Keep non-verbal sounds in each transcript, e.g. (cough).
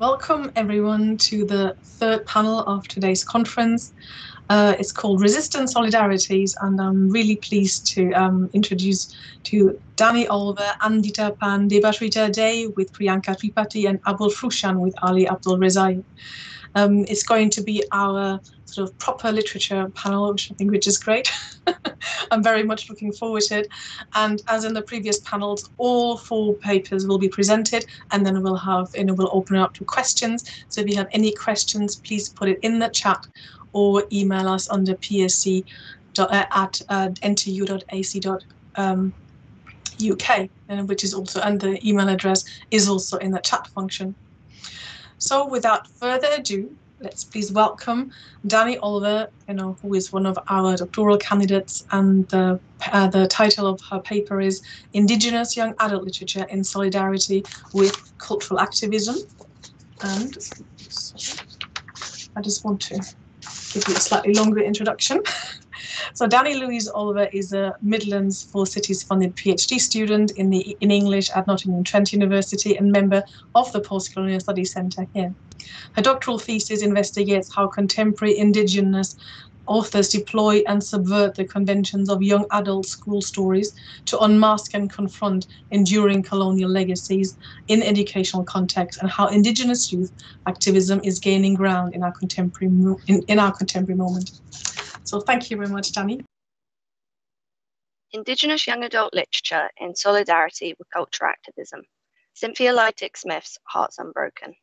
Welcome everyone to the third panel of today's conference. Uh, it's called Resistance Solidarities, and I'm really pleased to um, introduce to Dani Olver, Andita Pan, Debashrita Dey with Priyanka Tripathi, and Abol Froushan with Ali Abdolrezaie. Um, it's going to be our sort of proper literature panel, which I think which is great. (laughs) I'm very much looking forward to it. And as in the previous panels, all four papers will be presented, and then we'll have, you know, we'll open it up to questions. So if you have any questions, please put it in the chat or email us under psc uh, at uh, ntu.ac.uk, um, which is also, and the email address is also in the chat function. So without further ado, let's please welcome Dani Olver, you know, who is one of our doctoral candidates, and the uh, the title of her paper is Indigenous Young Adult Literature in Solidarity with Cultural Activism. And I just want to give you a slightly longer introduction. (laughs) So Dani-Louise Olver is a Midlands Four Cities funded PhD student in the in English at Nottingham Trent University and member of the Postcolonial Studies Centre here. Her doctoral thesis investigates how contemporary Indigenous authors deploy and subvert the conventions of young adult school stories to unmask and confront enduring colonial legacies in educational contexts and how Indigenous youth activism is gaining ground in our contemporary in, in our contemporary moment. So thank you very much, Dani. Indigenous young adult literature in solidarity with culture activism. Cynthia Leitich Smith's Hearts Unbroken.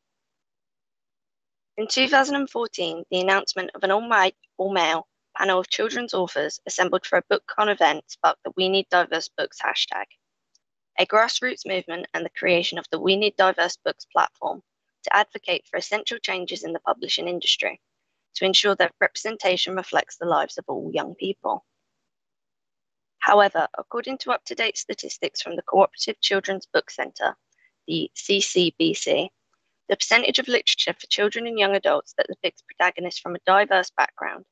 In 2014, the announcement of an all-white, all-male panel of children's authors assembled for a BookCon event sparked the We Need Diverse Books hashtag, a grassroots movement and the creation of the We Need Diverse Books platform to advocate for essential changes in the publishing industry to ensure that representation reflects the lives of all young people. However, according to up-to-date statistics from the Cooperative Children's Book Centre, the CCBC, the percentage of literature for children and young adults that depicts protagonists from a diverse background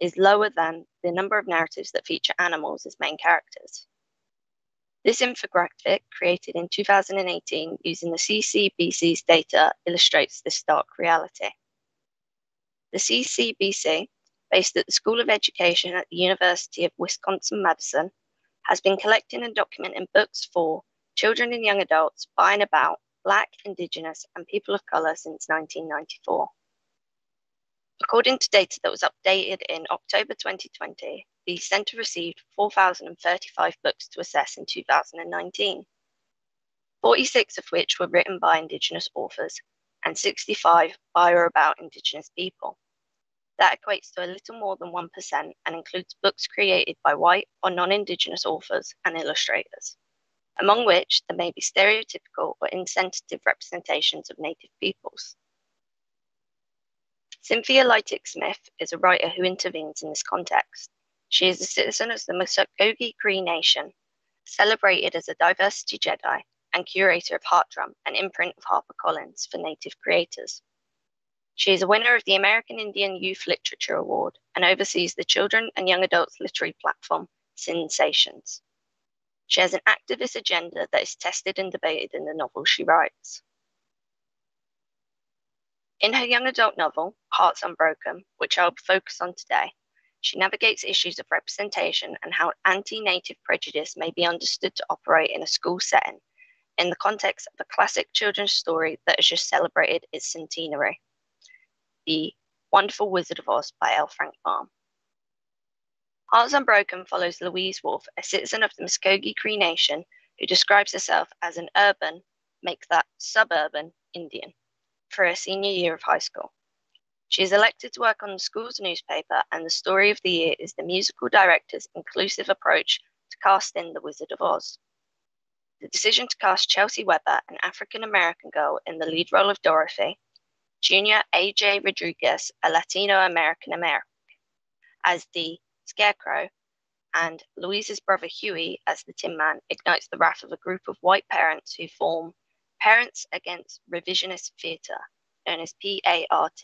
is lower than the number of narratives that feature animals as main characters. This infographic, created in 2018 using the CCBC's data, illustrates this stark reality. The CCBC, based at the School of Education at the University of Wisconsin Madison, has been collecting and documenting books for children and young adults by and about Black, Indigenous, and people of colour since 1994. According to data that was updated in October 2020, the centre received 4,035 books to assess in 2019, 46 of which were written by Indigenous authors and 65 by or about Indigenous people. That equates to a little more than 1% and includes books created by white or non Indigenous authors and illustrators among which there may be stereotypical or insensitive representations of Native peoples. Cynthia Leitich Smith is a writer who intervenes in this context. She is a citizen of the Muscogee Creek Nation, celebrated as a diversity Jedi, and curator of Heartdrum, an imprint of HarperCollins for Native creators. She is a winner of the American Indian Youth Literature Award and oversees the children and young adults literary platform, Cynsations. She has an activist agenda that is tested and debated in the novel she writes. In her young adult novel, Hearts Unbroken, which I'll focus on today, she navigates issues of representation and how anti native prejudice may be understood to operate in a school setting in the context of a classic children's story that has just celebrated its centenary The Wonderful Wizard of Oz by L. Frank Baum. Hearts Unbroken follows Louise Wolf, a citizen of the Muscogee Creek Nation who describes herself as an urban, make that suburban Indian, for her senior year of high school. She is elected to work on the school's newspaper, and the story of the year is the musical director's inclusive approach to casting The Wizard of Oz. The decision to cast Chelsea Webber, an African American girl, in the lead role of Dorothy, Junior A.J. Rodriguez, a Latino American American, as the Scarecrow, and Louise's brother Huey as the Tin Man ignites the wrath of a group of white parents who form Parents Against Revisionist Theatre, known as PART.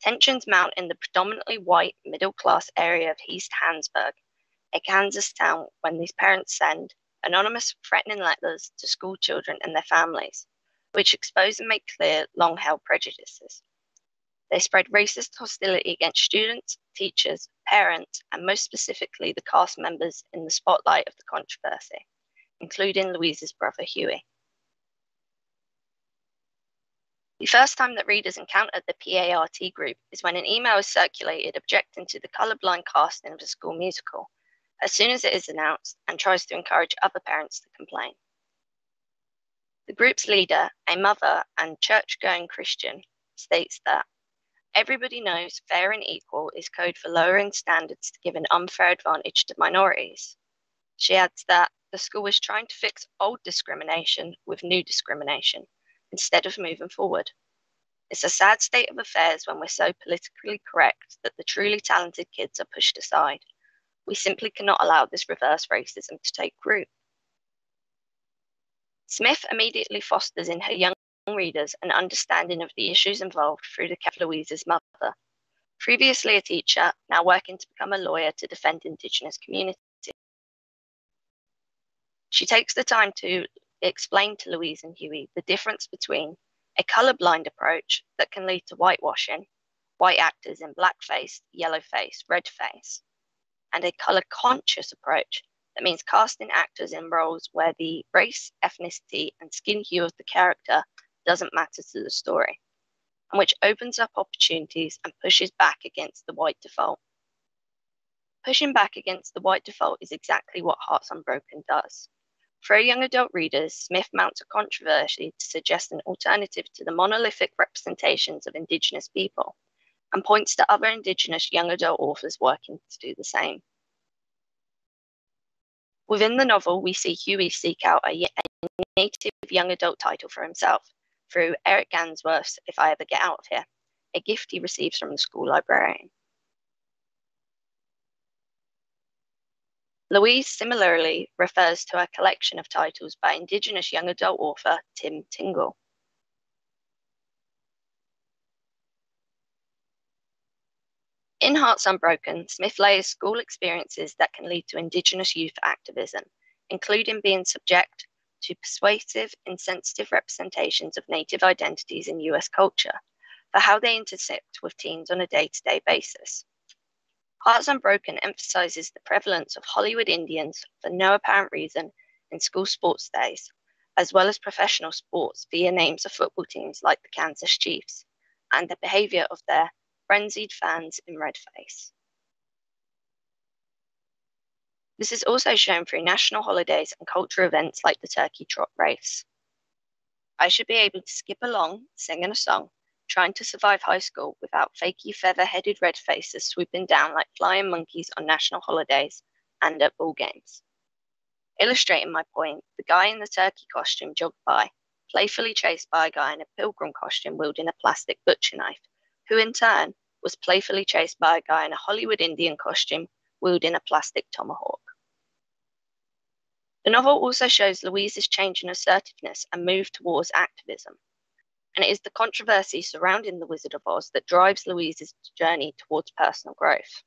Tensions mount in the predominantly white middle class area of East Hansburg, a Kansas town, when these parents send anonymous threatening letters to school children and their families, which expose and make clear long held prejudices. They spread racist hostility against students, teachers, parents, and most specifically the cast members in the spotlight of the controversy, including Louise's brother Huey. The first time that readers encountered the PART group is when an email is circulated objecting to the colourblind casting of the school musical, as soon as it is announced, and tries to encourage other parents to complain. The group's leader, a mother and church going Christian, states that Everybody knows fair and equal is code for lowering standards to give an unfair advantage to minorities. She adds that the school is trying to fix old discrimination with new discrimination instead of moving forward. It's a sad state of affairs when we're so politically correct that the truly talented kids are pushed aside. We simply cannot allow this reverse racism to take root. Smith immediately fosters in her young readers an understanding of the issues involved through the of Louise's mother, previously a teacher, now working to become a lawyer to defend Indigenous communities. She takes the time to explain to Louise and Huey the difference between a colourblind approach that can lead to whitewashing, white actors in blackface, yellowface, redface, and a colour conscious approach that means casting actors in roles where the race, ethnicity, and skin hue of the character doesn't matter to the story, and which opens up opportunities and pushes back against the white default. Pushing back against the white default is exactly what Hearts Unbroken does. For young adult readers, Smith mounts a controversy to suggest an alternative to the monolithic representations of Indigenous people and points to other Indigenous young adult authors working to do the same. Within the novel, we see Huey seek out a, native young adult title for himself, through Eric Gansworth's If I Ever Get Out of Here, a gift he receives from the school librarian. Louise similarly refers to a collection of titles by Indigenous young adult author Tim Tingle. In Hearts Unbroken, Smith layers school experiences that can lead to Indigenous youth activism, including being subject to persuasive, insensitive representations of Native identities in US culture for how they intersect with teens on a day to day basis. Hearts Unbroken emphasizes the prevalence of Hollywood Indians for no apparent reason in school sports days, as well as professional sports via names of football teams like the Kansas Chiefs, and the behavior of their frenzied fans in red face. This is also shown through national holidays and cultural events like the Turkey Trot Race. I should be able to skip along, singing a song, trying to survive high school without fakey feather headed red faces swooping down like flying monkeys on national holidays and at ball games. Illustrating my point, the guy in the turkey costume jogged by, playfully chased by a guy in a pilgrim costume wielding a plastic butcher knife, who in turn was playfully chased by a guy in a Hollywood Indian costume wielding a plastic tomahawk. The novel also shows Louise's change in assertiveness and move towards activism. And it is the controversy surrounding The Wizard of Oz that drives Louise's journey towards personal growth.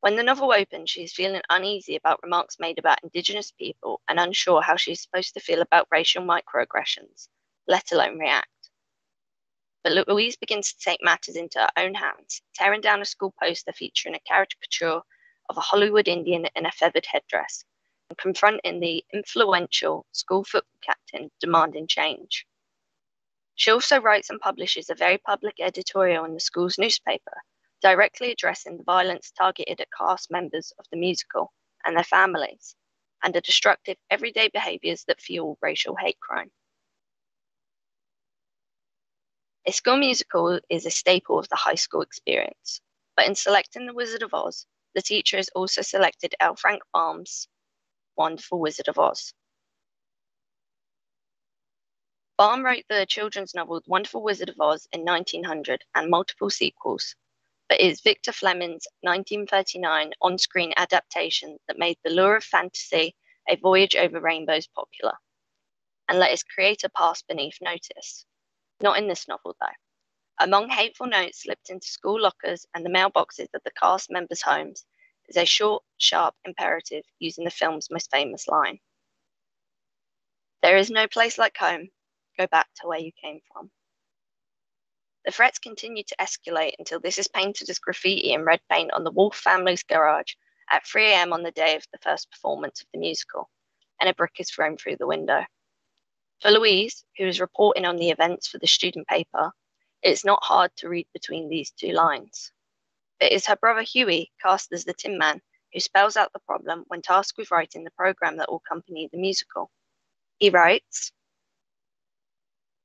When the novel opens, she is feeling uneasy about remarks made about Indigenous people and unsure how she is supposed to feel about racial microaggressions, let alone react. But Louise begins to take matters into her own hands, tearing down a school poster featuring a caricature of a Hollywood Indian in a feathered headdress and confronting the influential school football captain demanding change. She also writes and publishes a very public editorial in the school's newspaper, directly addressing the violence targeted at cast members of the musical and their families, and the destructive everyday behaviours that fuel racial hate crime. A school musical is a staple of the high school experience, but in selecting The Wizard of Oz, the teacher has also selected L. Frank Baum's Wonderful Wizard of Oz. Baum wrote the children's novel The Wonderful Wizard of Oz in 1900 and multiple sequels, but it is Victor Fleming's 1939 on screen adaptation that made the lure of fantasy, A Voyage Over Rainbows popular, and let its creator pass beneath notice. Not in this novel, though. Among hateful notes slipped into school lockers and the mailboxes of the cast members' homes is a short, sharp imperative using the film's most famous line. There is no place like home, go back to where you came from. The threats continue to escalate until this is painted as graffiti in red paint on the Wolf family's garage at 3 am on the day of the first performance of the musical, and a brick is thrown through the window. For Louise, who is reporting on the events for the student paper, it's not hard to read between these two lines. It is her brother Huey, cast as the Tin Man, who spells out the problem when tasked with writing the program that will accompany the musical. He writes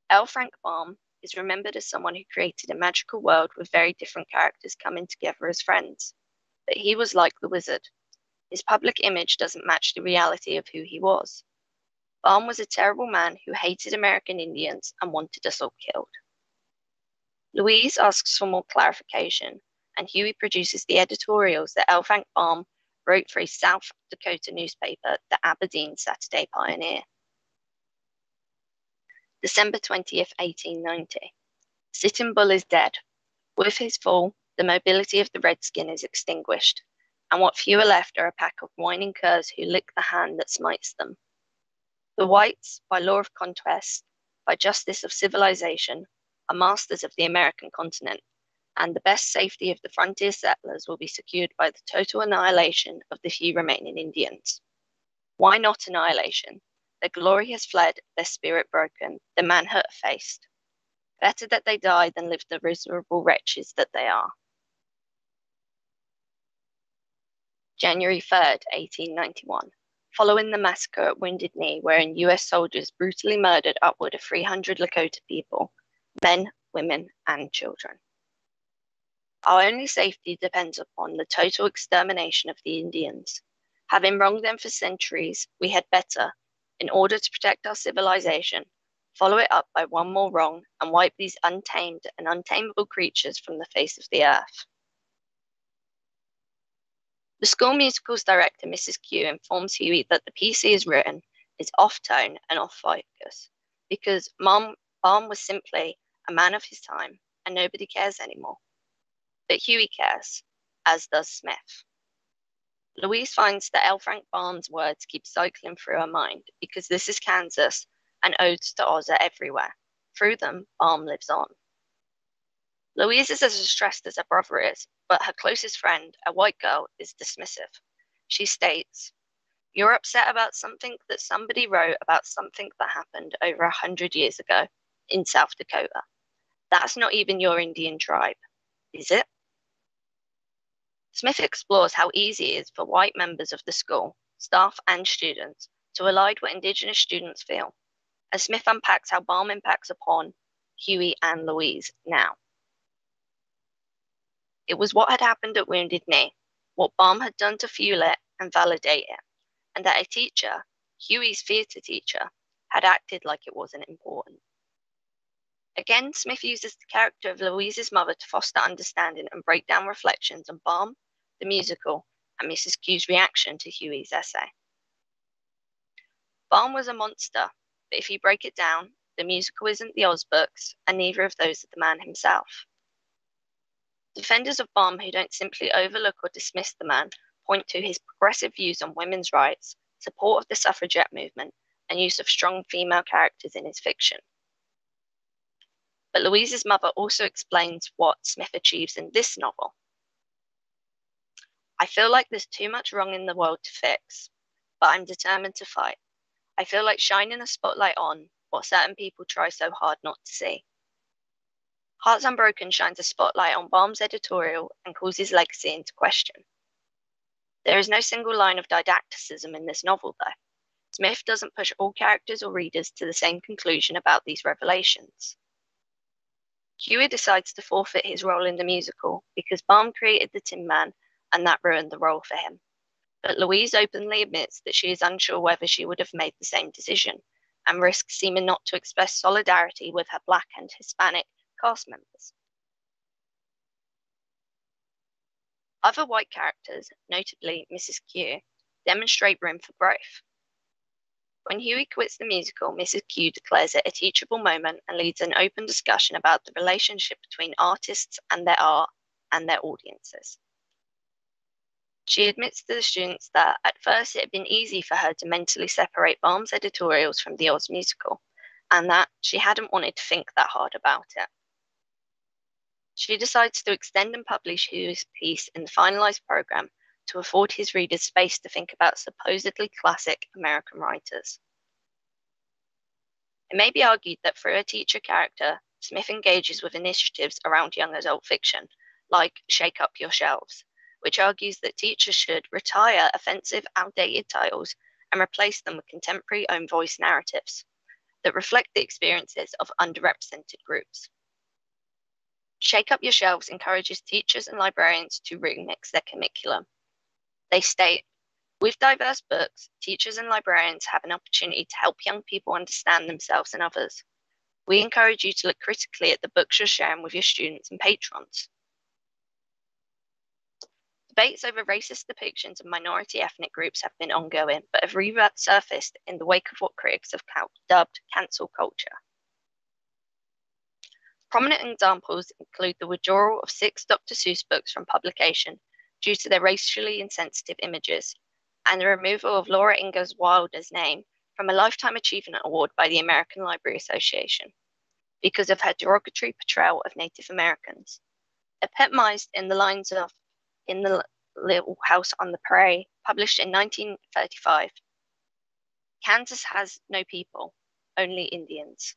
L. Frank Baum is remembered as someone who created a magical world with very different characters coming together as friends. But he was like the wizard. His public image doesn't match the reality of who he was. Baum was a terrible man who hated American Indians and wanted us all killed. Louise asks for more clarification, and Huey produces the editorials that L. Frank wrote for a South Dakota newspaper, the Aberdeen Saturday Pioneer. December 20th, 1890. Sitting Bull is dead. With his fall, the mobility of the redskin is extinguished, and what few are left are a pack of whining curs who lick the hand that smites them. The whites, by law of conquest, by justice of civilization, are masters of the American continent, and the best safety of the frontier settlers will be secured by the total annihilation of the few remaining Indians. Why not annihilation? Their glory has fled, their spirit broken, their manhood effaced. Better that they die than live the miserable wretches that they are. January 3rd, 1891. Following the massacre at Wounded Knee, wherein US soldiers brutally murdered upward of 300 Lakota people, men, women, and children. Our only safety depends upon the total extermination of the Indians. Having wronged them for centuries, we had better, in order to protect our civilization, follow it up by one more wrong and wipe these untamed and untamable creatures from the face of the earth. The school musicals director, Mrs. Q, informs Huey that the piece he has written is off tone and off focus because Mom Baum was simply a man of his time and nobody cares anymore. But Huey cares, as does Smith. Louise finds that L. Frank Baum's words keep cycling through her mind because this is Kansas and odes to Oz are everywhere. Through them, Baum lives on. Louise is as distressed as her brother is, but her closest friend, a white girl, is dismissive. She states, You're upset about something that somebody wrote about something that happened over a hundred years ago in South Dakota. That's not even your Indian tribe, is it? Smith explores how easy it is for white members of the school, staff, and students to elide what Indigenous students feel, as Smith unpacks how Baum impacts upon Huey and Louise now. It was what had happened at Wounded Knee, what Baum had done to fuel it and validate it, and that a teacher, Huey's theatre teacher, had acted like it wasn't important. Again, Smith uses the character of Louise's mother to foster understanding and break down reflections on Baum the musical, and Mrs. Q's reaction to Huey's essay. Baum was a monster, but if you break it down, the musical isn't the Oz books, and neither of those of the man himself. Defenders of Baum who don't simply overlook or dismiss the man point to his progressive views on women's rights, support of the suffragette movement, and use of strong female characters in his fiction. But Louise's mother also explains what Smith achieves in this novel I feel like there's too much wrong in the world to fix, but I'm determined to fight. I feel like shining a spotlight on what certain people try so hard not to see. Hearts Unbroken shines a spotlight on Baum's editorial and calls his legacy into question. There is no single line of didacticism in this novel, though. Smith doesn't push all characters or readers to the same conclusion about these revelations. Huey decides to forfeit his role in the musical because Baum created the Tin Man and that ruined the role for him. But Louise openly admits that she is unsure whether she would have made the same decision and risks seeming not to express solidarity with her Black and Hispanic cast members. Other white characters, notably Mrs. Q, demonstrate room for growth. When Huey quits the musical, Mrs. Q declares it a teachable moment and leads an open discussion about the relationship between artists and their art and their audiences. She admits to the students that at first it had been easy for her to mentally separate Baum's editorials from the Oz musical, and that she hadn't wanted to think that hard about it. She decides to extend and publish his piece in the finalized program to afford his readers space to think about supposedly classic American writers. It may be argued that through a teacher character, Smith engages with initiatives around young adult fiction, like Shake Up Your Shelves, which argues that teachers should retire offensive, outdated titles and replace them with contemporary own voice narratives that reflect the experiences of underrepresented groups. Shake Up Your Shelves encourages teachers and librarians to remix their curriculum. They state, with diverse books, teachers and librarians have an opportunity to help young people understand themselves and others. We encourage you to look critically at the books you're sharing with your students and patrons. Debates over racist depictions of minority ethnic groups have been ongoing, but have resurfaced in the wake of what critics have dubbed cancel culture. Prominent examples include the withdrawal of six Dr. Seuss books from publication due to their racially insensitive images, and the removal of Laura Ingalls Wilder's name from a Lifetime Achievement Award by the American Library Association because of her derogatory portrayal of Native Americans. Epitomized in the lines of in the Little House on the Prairie, published in 1935. Kansas has no people, only Indians.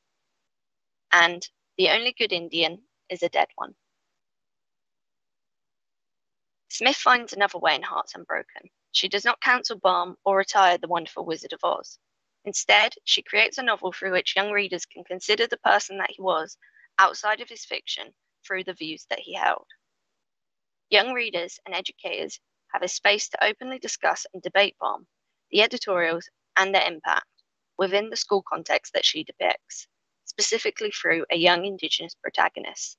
And the only good Indian is a dead one. Smith finds another way in Hearts Unbroken. She does not cancel Baum or retire the wonderful Wizard of Oz. Instead, she creates a novel through which young readers can consider the person that he was outside of his fiction through the views that he held. Young readers and educators have a space to openly discuss and debate Baum, the editorials, and their impact within the school context that she depicts, specifically through a young Indigenous protagonist.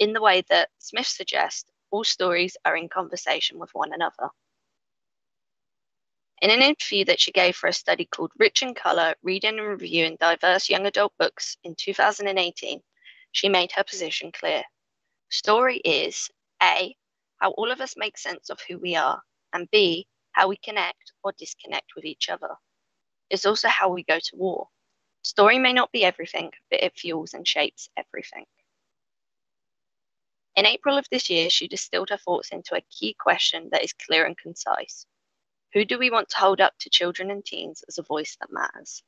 In the way that Smith suggests, all stories are in conversation with one another. In an interview that she gave for a study called Rich in Color Reading and Reviewing Diverse Young Adult Books in 2018, she made her position clear. Story is A, how all of us make sense of who we are, and B, how we connect or disconnect with each other. It's also how we go to war. Story may not be everything, but it fuels and shapes everything. In April of this year, she distilled her thoughts into a key question that is clear and concise Who do we want to hold up to children and teens as a voice that matters?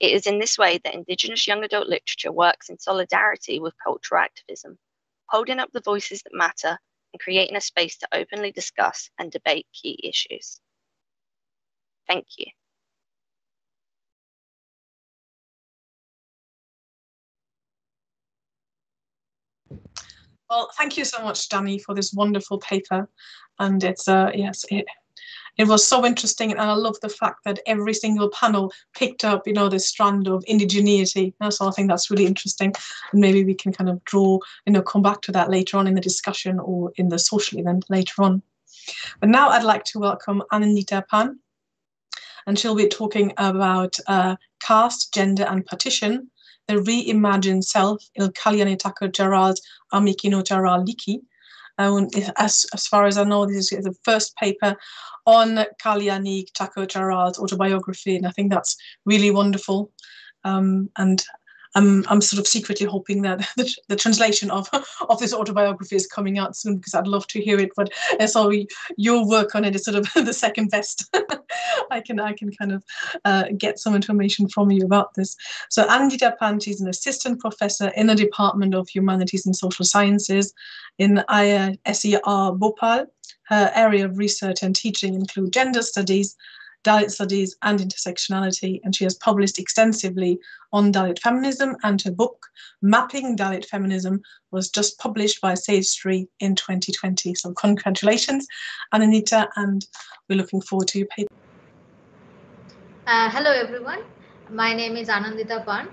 It is in this way that Indigenous young adult literature works in solidarity with cultural activism, holding up the voices that matter and creating a space to openly discuss and debate key issues. Thank you. Well, thank you so much, Dani, for this wonderful paper. And it's, uh, yes, it, it was so interesting. And i love the fact that every single panel picked up you know this strand of indigeneity. So i think that's really interesting. And maybe we can kind of draw you know come back to that later on in the discussion or in the social event later on. But now i'd like to welcome anandita pan. And she'll be talking about uh, caste gender and partition the reimagined self il kalyani Thakur Charal Amikino Jaral Liki um, as, as far as I know, this is the first paper on Kalyani Thakur Charal's autobiography, and I think that's really wonderful. Um, and I'm, I'm sort of secretly hoping that (laughs) the, the, translation of, (laughs) of this autobiography is coming out soon because I'd love to hear it. But so your work on it is sort of (laughs) the second best. I can I can kind of uh, get some information from you about this. So Anandita Pan is an assistant professor in the Department of Humanities and Social Sciences in IISER Bhopal. Her area of research and teaching include gender studies, Dalit studies and intersectionality, and she has published extensively on Dalit feminism, and her book, Mapping Dalit Feminism, was just published by Sage-Stree in 2020. So congratulations, Anandita, and we're looking forward to your paper. Uh, hello, everyone. My name is Anandita Pan,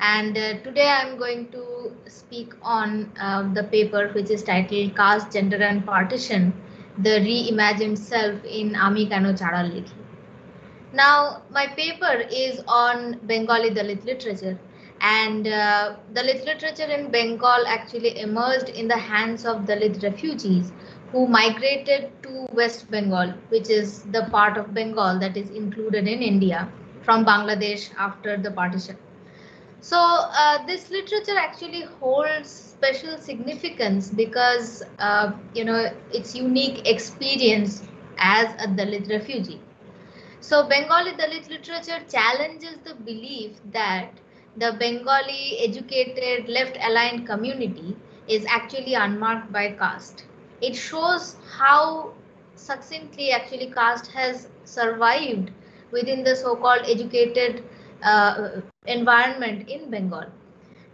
and uh, today I'm going to speak on uh, the paper which is titled Caste, Gender and Partition, the Reimagined Self in Ami Keno Charal Likhi. Now, my paper is on Bengali Dalit literature, and uh, Dalit literature in Bengal actually emerged in the hands of Dalit refugees who migrated to West Bengal, which is the part of Bengal that is included in India from Bangladesh after the partition. So uh, this literature actually holds special significance because uh, you know its unique experience as a Dalit refugee. So Bengali Dalit literature challenges the belief that the Bengali educated left aligned community is actually unmarked by caste. It shows how succinctly actually caste has survived within the so-called educated uh, environment in Bengal.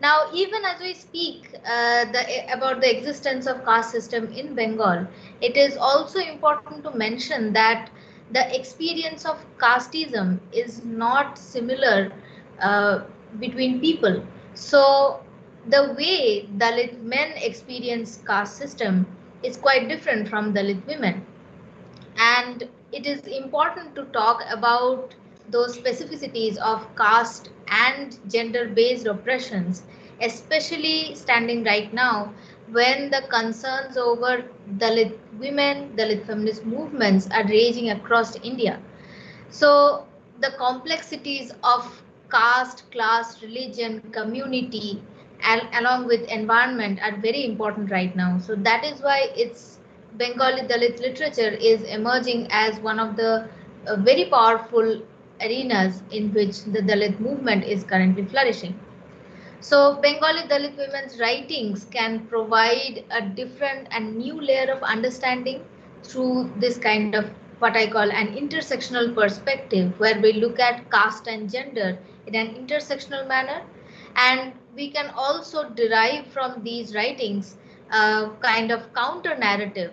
Now, even as we speak uh, the, about the existence of caste system in Bengal, it is also important to mention that the experience of casteism is not similar uh, between people. So the way Dalit men experience caste system is quite different from Dalit women. And it is important to talk about those specificities of caste and gender based oppressions, especially standing right now when the concerns over Dalit women, Dalit feminist movements are raging across India. So the complexities of caste, class, religion, community, and along with environment are very important right now. So that is why it's Bengali Dalit literature is emerging as one of the uh, very powerful arenas in which the Dalit movement is currently flourishing. So Bengali Dalit women's writings can provide a different and new layer of understanding through this kind of what I call an intersectional perspective where we look at caste and gender in an intersectional manner and we can also derive from these writings a kind of counter narrative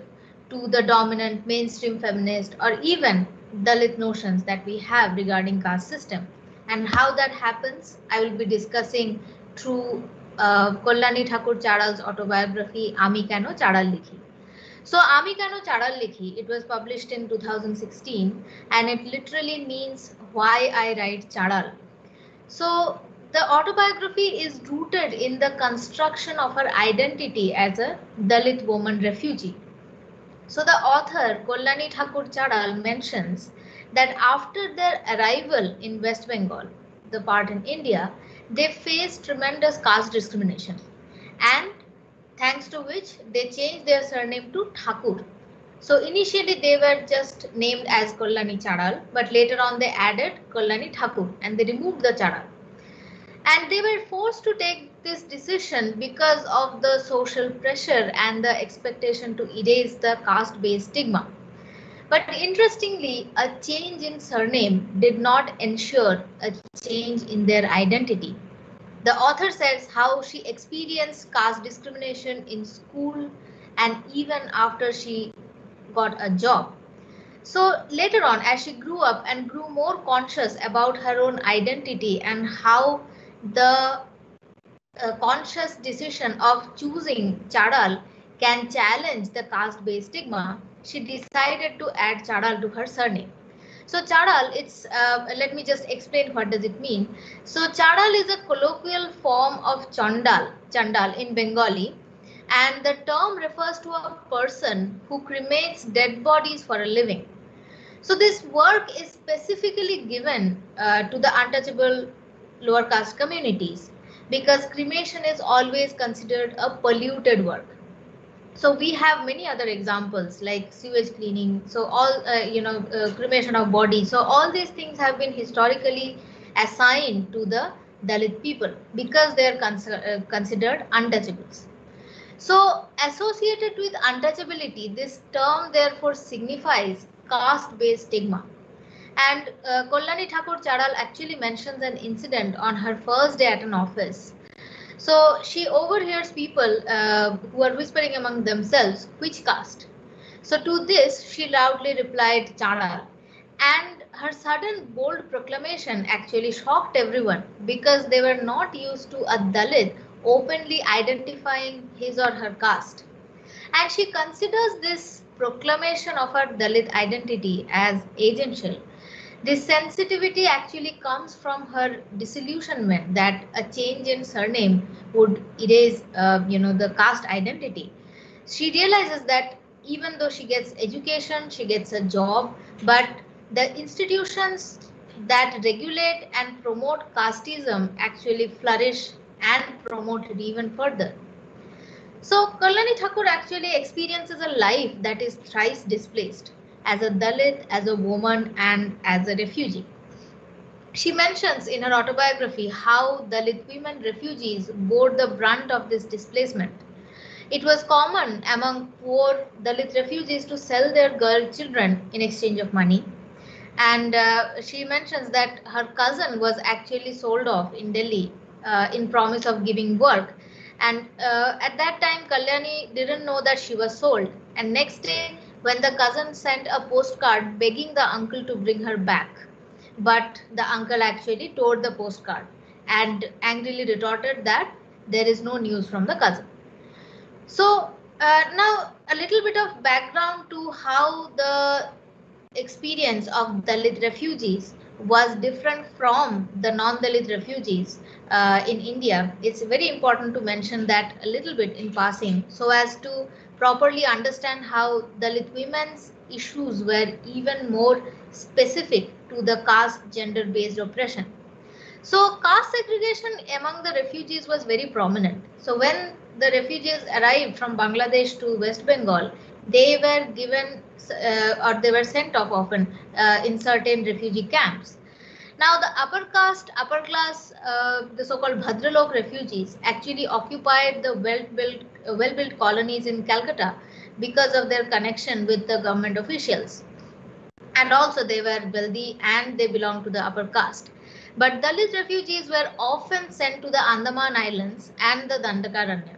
to the dominant mainstream feminist or even Dalit notions that we have regarding caste system. And how that happens, I will be discussing through uh, Kalyani Thakur Charal's autobiography, Ami Keno Charal Likhi. So Ami Keno Charal Likhi, it was published in 2016 and it literally means why I write Charal. So the autobiography is rooted in the construction of her identity as a Dalit woman refugee. So the author Kalyani Thakur Charal mentions that after their arrival in West Bengal, the part in India, they faced tremendous caste discrimination and thanks to which they changed their surname to Thakur. So initially they were just named as Kalyani Charal, but later on they added Kalyani Thakur and they removed the Charal. And they were forced to take this decision because of the social pressure and the expectation to erase the caste-based stigma. But interestingly, a change in surname did not ensure a change in their identity. The author says how she experienced caste discrimination in school and even after she got a job. So later on, as she grew up and grew more conscious about her own identity and how the uh, conscious decision of choosing Chadal can challenge the caste-based stigma, she decided to add Chadal to her surname. So Chadal, it's uh, let me just explain what does it mean. So Chadal is a colloquial form of Chandal, Chandal in Bengali, and the term refers to a person who cremates dead bodies for a living. So this work is specifically given uh, to the untouchable lower caste communities because cremation is always considered a polluted work so we have many other examples like sewage cleaning so all uh, you know uh, cremation of bodies so all these things have been historically assigned to the dalit people because they are cons uh, considered untouchables. So associated with untouchability this term therefore signifies caste based stigma. And uh, Kalyani Thakur Charal actually mentions an incident on her first day at an office. So she overhears people uh, who are whispering among themselves, which caste? So to this, she loudly replied, Charal. And her sudden bold proclamation actually shocked everyone because they were not used to a Dalit openly identifying his or her caste. And she considers this proclamation of her Dalit identity as agential this sensitivity actually comes from her disillusionment that a change in surname would erase, uh, you know, the caste identity. She realizes that even though she gets education, she gets a job, but the institutions that regulate and promote casteism actually flourish and promote it even further. So Kalyani Thakur actually experiences a life that is thrice displaced as a Dalit, as a woman, and as a refugee. She mentions in her autobiography how Dalit women refugees bore the brunt of this displacement. It was common among poor Dalit refugees to sell their girl children in exchange of money. And uh, she mentions that her cousin was actually sold off in Delhi uh, in promise of giving work. And uh, at that time, Kalyani didn't know that she was sold. And next day, when the cousin sent a postcard begging the uncle to bring her back, but the uncle actually tore the postcard and angrily retorted that there is no news from the cousin. So uh, now a little bit of background to how the experience of Dalit refugees was different from the non-Dalit refugees uh, in India. It's very important to mention that a little bit in passing so as to properly understand how Dalit women's issues were even more specific to the caste gender based oppression. So caste segregation among the refugees was very prominent. So when the refugees arrived from Bangladesh to West Bengal, they were given uh, or they were sent off often uh, in certain refugee camps. Now the upper caste, upper class, uh, the so-called Bhadralok refugees actually occupied the well-built, well-built colonies in Calcutta because of their connection with the government officials. And also they were wealthy and they belonged to the upper caste. But Dalit refugees were often sent to the Andaman Islands and the Dandakaranya.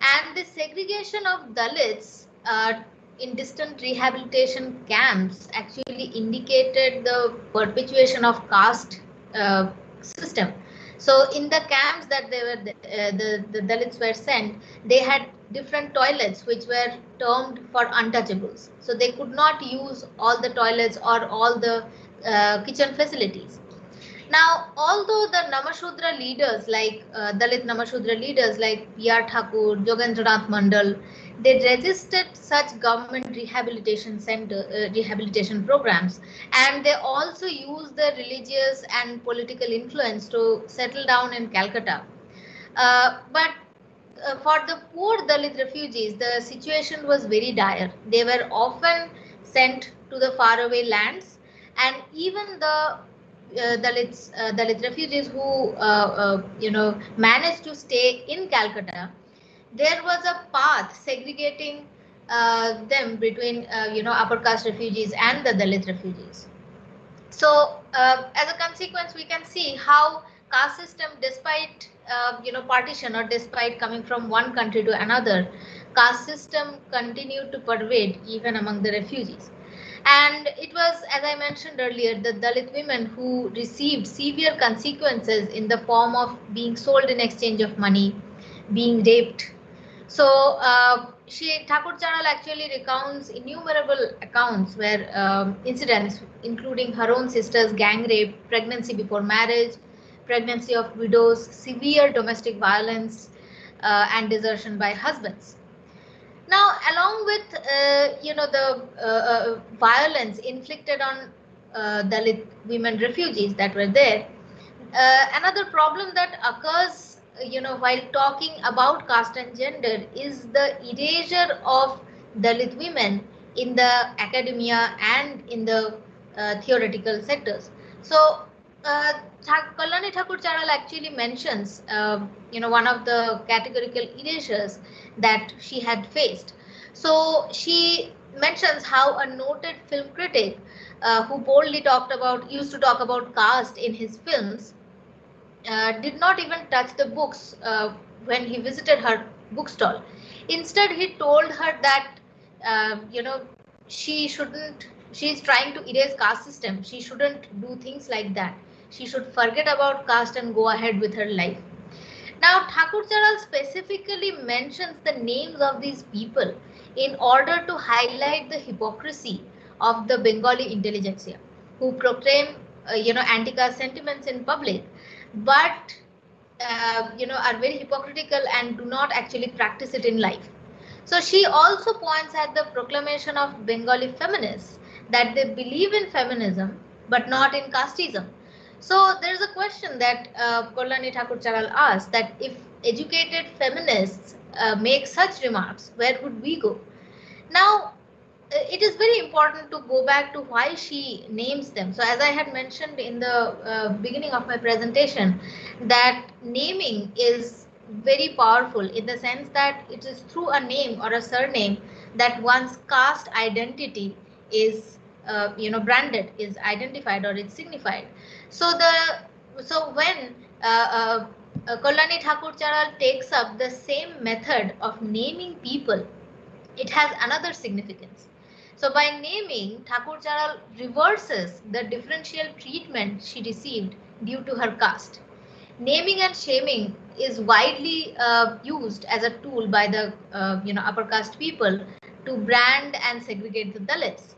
And the segregation of Dalits uh, in distant rehabilitation camps actually indicated the perpetuation of caste uh, system. So in the camps that they were uh, the, the Dalits were sent, they had different toilets which were termed for untouchables. So they could not use all the toilets or all the uh, kitchen facilities. Now, although the Namashudra leaders like uh, Dalit Namashudra leaders like P.R. Thakur, Jogendranath Mandal, they registered such government rehabilitation center uh, rehabilitation programs and they also used the religious and political influence to settle down in Calcutta. Uh, but uh, for the poor Dalit refugees, the situation was very dire. They were often sent to the faraway lands and even the uh, Dalits, uh, Dalit refugees who, uh, you know, managed to stay in Calcutta, there was a path segregating uh, them between, uh, you know, upper caste refugees and the Dalit refugees. So, as a consequence, we can see how caste system, despite, you know, partition or despite coming from one country to another, caste system continued to pervade even among the refugees. And it was, as I mentioned earlier, the Dalit women who received severe consequences in the form of being sold in exchange of money, being raped. So uh, she Thakur Charal actually recounts innumerable accounts where um, incidents, including her own sister's gang rape, pregnancy before marriage, pregnancy of widows, severe domestic violence, uh, and desertion by husbands. Now, along with uh, you know the uh, uh, violence inflicted on uh, Dalit women refugees that were there, another problem that occurs you know while talking about caste and gender is the erasure of Dalit women in the academia and in the uh, theoretical sectors. So uh, Thakur Charal actually mentions, uh, you know, one of the categorical erasures that she had faced. So she mentions how a noted film critic uh, who boldly talked about, used to talk about caste in his films, did not even touch the books uh, when he visited her bookstall. Instead, he told her that, uh, you know, she shouldn't, she's trying to erase caste system. She shouldn't do things like that she should forget about caste and go ahead with her life. Now, Thakur Charal specifically mentions the names of these people in order to highlight the hypocrisy of the Bengali intelligentsia who proclaim, uh, you know, anti-caste sentiments in public, but, uh, you know, are very hypocritical and do not actually practice it in life. So she also points at the proclamation of Bengali feminists that they believe in feminism, but not in casteism. So there's a question that uh, Kalyani Thakur Charal asked that if educated feminists uh, make such remarks, where would we go? Now, it is very important to go back to why she names them. So as I had mentioned in the uh, beginning of my presentation, that naming is very powerful in the sense that it is through a name or a surname that one's caste identity is uh, you know branded is identified or it's signified so the so when uh, uh, uh Thakur Charal takes up the same method of naming people it has another significance so by naming Thakur Charal reverses the differential treatment she received due to her caste naming and shaming is widely uh, used as a tool by the uh, you know upper caste people to brand and segregate the Dalits.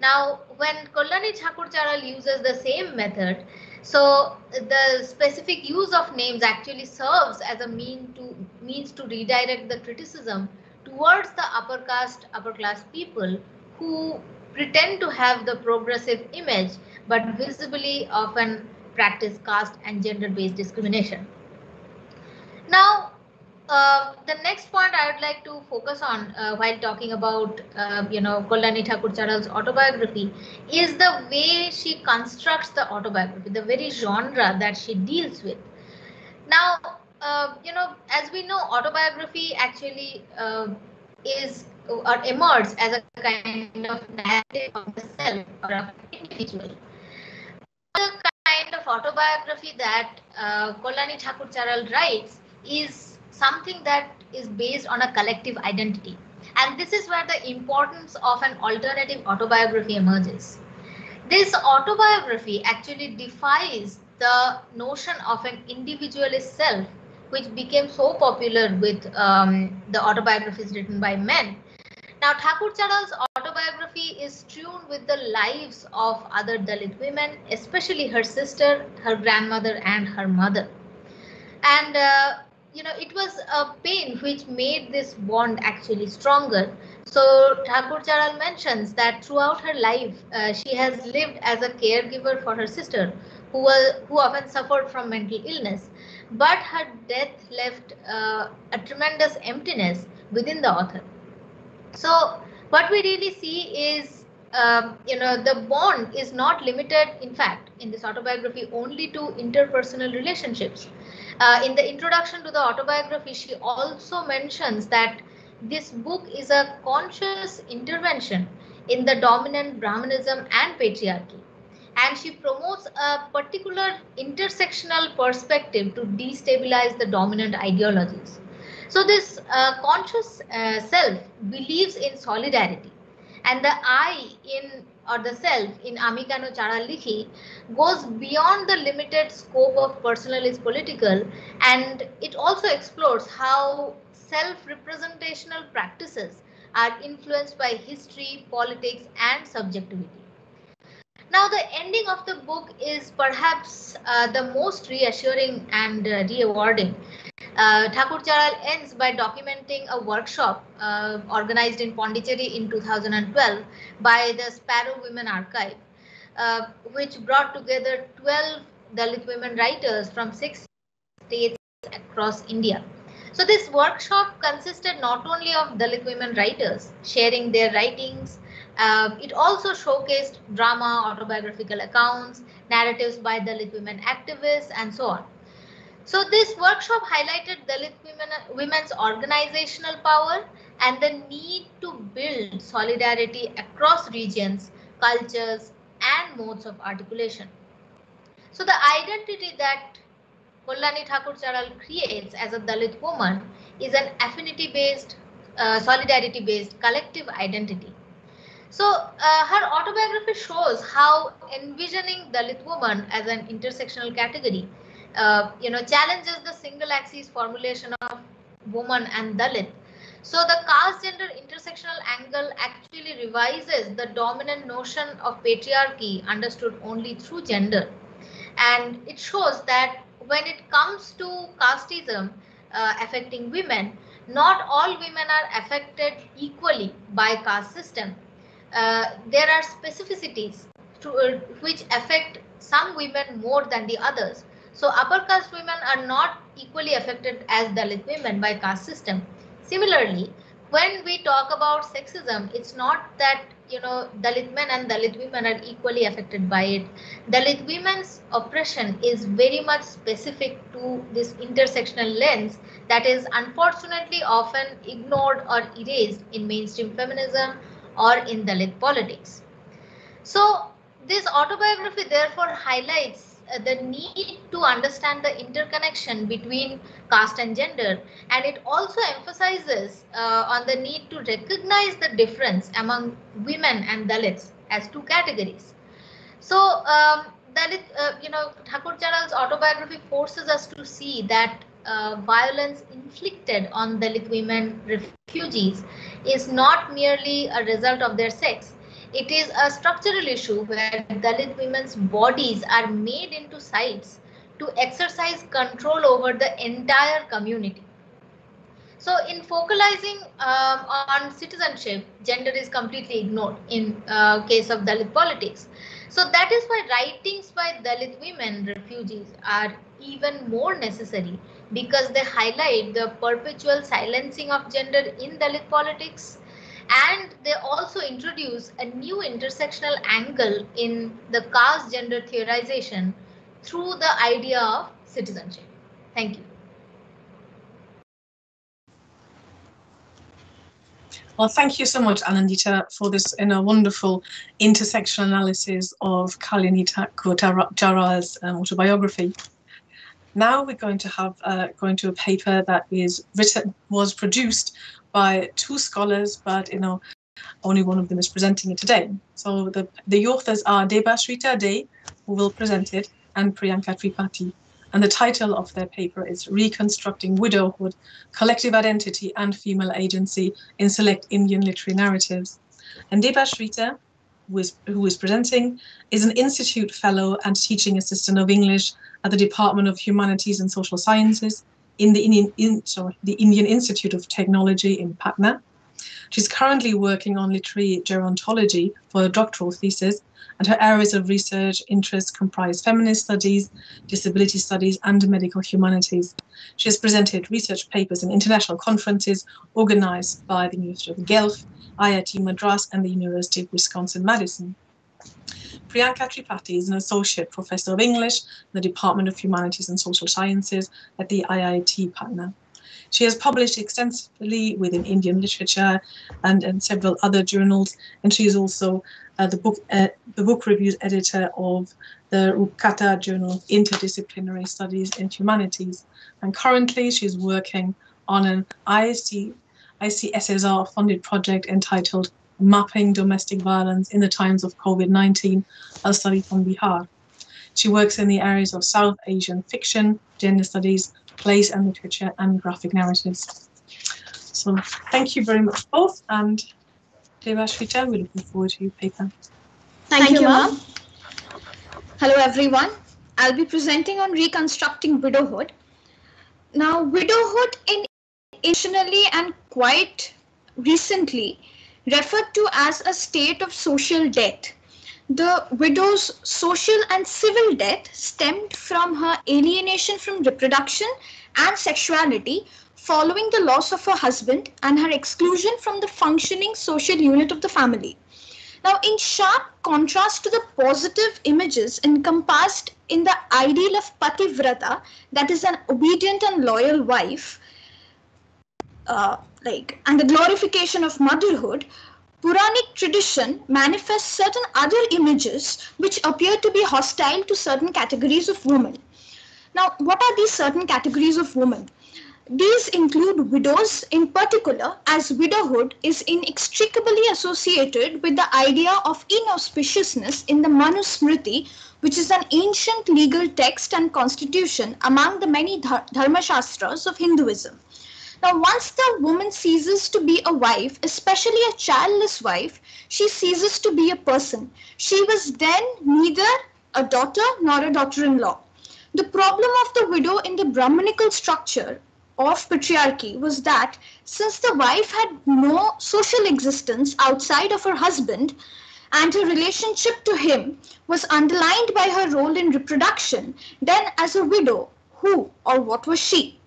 Now, when Kalyani Thakur Charal uses the same method, so the specific use of names actually serves as a mean to means to redirect the criticism towards the upper caste, upper class people who pretend to have the progressive image, but visibly often practice caste and gender-based discrimination. Now, uh, the next point I would like to focus on uh, while talking about, uh, you know, Kalyani Thakur Charal's autobiography is the way she constructs the autobiography, the very genre that she deals with. Now, uh, you know, as we know, autobiography actually uh, is or emerges as a kind of narrative of the self or of individual. The kind of autobiography that uh, Kalyani Thakur Charal writes is something that is based on a collective identity. And this is where the importance of an alternative autobiography emerges. This autobiography actually defies the notion of an individualist self, which became so popular with um, the autobiographies written by men. Now, Thakur Charal's autobiography is strewn with the lives of other Dalit women, especially her sister, her grandmother, and her mother. And uh, you know, it was a pain which made this bond actually stronger. So Thakur Charal mentions that throughout her life, uh, she has lived as a caregiver for her sister, who was who often suffered from mental illness. But her death left uh, a tremendous emptiness within the author. So what we really see is, um, you know, the bond is not limited, in fact, in this autobiography only to interpersonal relationships. Uh, in the introduction to the autobiography, she also mentions that this book is a conscious intervention in the dominant Brahmanism and patriarchy. And she promotes a particular intersectional perspective to destabilize the dominant ideologies. So this uh, conscious uh, self believes in solidarity. And the I in or the self in Ami Keno Charal Likhi goes beyond the limited scope of personal is political. And it also explores how self-representational practices are influenced by history, politics and subjectivity. Now the ending of the book is perhaps uh, the most reassuring and uh, rewarding uh, Thakur Charal ends by documenting a workshop uh, organized in Pondicherry in 2012 by the Sparrow Women Archive, uh, which brought together 12 Dalit women writers from six states across India. So this workshop consisted not only of Dalit women writers sharing their writings, uh, it also showcased drama, autobiographical accounts, narratives by Dalit women activists, and so on. So this workshop highlighted Dalit women, women's organizational power and the need to build solidarity across regions, cultures, and modes of articulation. So the identity that Kalyani Thakur Charal creates as a Dalit woman is an affinity-based, uh, solidarity-based collective identity. So uh, her autobiography shows how envisioning Dalit woman as an intersectional category uh, you know, challenges the single axis formulation of woman and Dalit. So the caste gender intersectional angle actually revises the dominant notion of patriarchy understood only through gender. And it shows that when it comes to casteism uh, affecting women, not all women are affected equally by caste system. Uh, there are specificities to, uh, which affect some women more than the others. So upper caste women are not equally affected as Dalit women by caste system. Similarly, when we talk about sexism, it's not that you know Dalit men and Dalit women are equally affected by it. Dalit women's oppression is very much specific to this intersectional lens that is unfortunately often ignored or erased in mainstream feminism or in Dalit politics. So this autobiography therefore highlights the need to understand the interconnection between caste and gender. And it also emphasizes uh, on the need to recognize the difference among women and dalits as two categories. So um, dalit uh, you know thakur charal's autobiography forces us to see that uh, violence inflicted on dalit women refugees is not merely a result of their sex it is a structural issue where Dalit women's bodies are made into sites to exercise control over the entire community. So in focalizing um, on citizenship, gender is completely ignored in uh, case of Dalit politics. So that is why writings by Dalit women refugees are even more necessary because they highlight the perpetual silencing of gender in Dalit politics, and they also introduce a new intersectional angle in the caste gender theorization through the idea of citizenship. Thank you. Well, thank you so much, Anandita, for this in a wonderful intersectional analysis of Kalyani Thakur Charal's um, autobiography. Now we're going to have uh, going to a paper that is written was produced by two scholars, but you know, only one of them is presenting it today. So the, the authors are Debashrita Dey, who will present it, and Priyanka Tripathi. And the title of their paper is Reconstructing Widowhood, Collective Identity and Female Agency in Select Indian Literary Narratives. And Debashrita, who is, who is presenting, is an Institute Fellow and Teaching Assistant of English at the Department of Humanities and Social Sciences in the Indian, in, sorry, the Indian Institute of Technology in Patna. She's currently working on literary gerontology for a doctoral thesis, and her areas of research interest comprise feminist studies, disability studies, and medical humanities. She has presented research papers in international conferences organized by the University of Guelph, IIT Madras, and the University of Wisconsin-Madison. Priyanka Tripathi is an Associate Professor of English in the Department of Humanities and Social Sciences at the IIT Patna. She has published extensively within Indian literature and, and several other journals, and she is also uh, the book uh, the book reviews editor of the Rupkatha Journal Interdisciplinary Studies in Humanities. And currently, she is working on an IC, ICSSR funded project entitled Mapping Domestic Violence in the Times of COVID 19, a study from Bihar. She works in the areas of South Asian fiction, gender studies, plays and literature, and graphic narratives. So thank you very much both, and Debashrita, we're looking forward to your paper. Thank, thank you, ma'am. Hello, everyone. I'll be presenting on reconstructing widowhood. Now, widowhood in intentionally and quite recently referred to as a state of social death. The widow's social and civil death stemmed from her alienation from reproduction and sexuality following the loss of her husband and her exclusion from the functioning social unit of the family. Now, in sharp contrast to the positive images encompassed in the ideal of Pativrata, that is an obedient and loyal wife, uh, like and the glorification of motherhood, Puranic tradition manifests certain other images which appear to be hostile to certain categories of women. Now, what are these certain categories of women? These include widows in particular, as widowhood is inextricably associated with the idea of inauspiciousness in the Manusmriti, which is an ancient legal text and constitution among the many dharma shastras of Hinduism. Now, once the woman ceases to be a wife, especially a childless wife, she ceases to be a person. She was then neither a daughter nor a daughter in law. The problem of the widow in the Brahmanical structure of patriarchy was that since the wife had no social existence outside of her husband, and her relationship to him was underlined by her role in reproduction, then as a widow, who or what was she?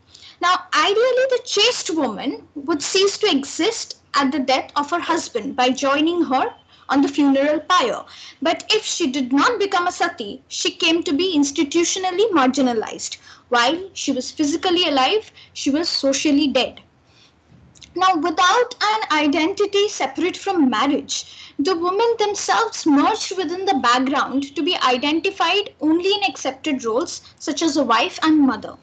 Now, ideally, the chaste woman would cease to exist at the death of her husband by joining her on the funeral pyre. But if she did not become a sati, she came to be institutionally marginalized. While she was physically alive, she was socially dead. Now, without an identity separate from marriage, the women themselves merged within the background to be identified only in accepted roles such as a wife and mother.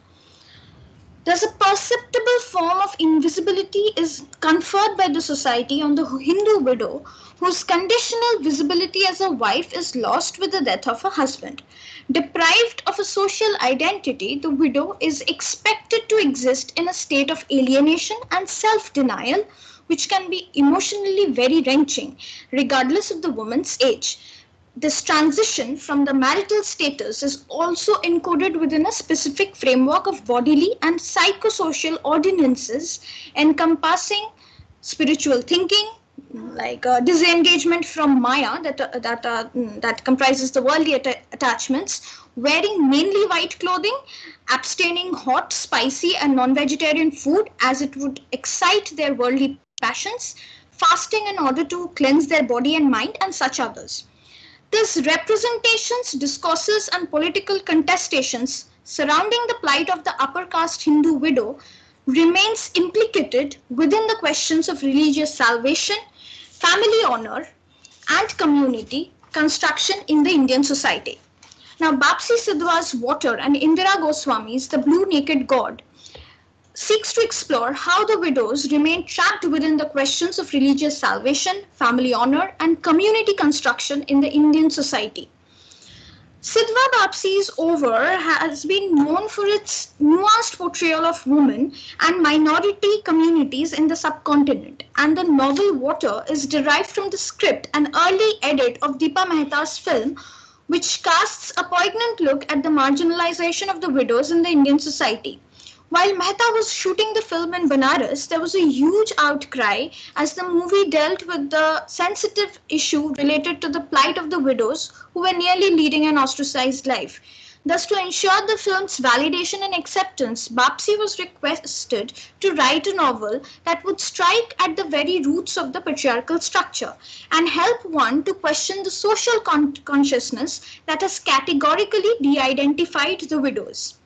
Thus, a perceptible form of invisibility is conferred by the society on the Hindu widow, whose conditional visibility as a wife is lost with the death of her husband. Deprived of a social identity, the widow is expected to exist in a state of alienation and self denial, which can be emotionally very wrenching, regardless of the woman's age this transition from the marital status is also encoded within a specific framework of bodily and psychosocial ordinances encompassing spiritual thinking like uh, disengagement from maya that uh, that uh, that comprises the worldly at- attachments wearing mainly white clothing abstaining hot spicy and non-vegetarian food as it would excite their worldly passions fasting in order to cleanse their body and mind and such others these representations, discourses, and political contestations surrounding the plight of the upper caste Hindu widow remains implicated within the questions of religious salvation, family honor, and community construction in the Indian society. Now, Bapsi Sidhwa's Water and Indira Goswami's The Blue Naked God seeks to explore how the widows remain trapped within the questions of religious salvation, family honor, and community construction in the Indian society. Sidhwa Bapsi's Over has been known for its nuanced portrayal of women and minority communities in the subcontinent, and the novel Water is derived from the script, an early edit of Deepa Mehta's film, which casts a poignant look at the marginalization of the widows in the Indian society. While Mehta was shooting the film in Banaras, there was a huge outcry as the movie dealt with the sensitive issue related to the plight of the widows who were nearly leading an ostracized life. Thus, to ensure the film's validation and acceptance, Bapsi was requested to write a novel that would strike at the very roots of the patriarchal structure and help one to question the social con- consciousness that has categorically de identified the widows.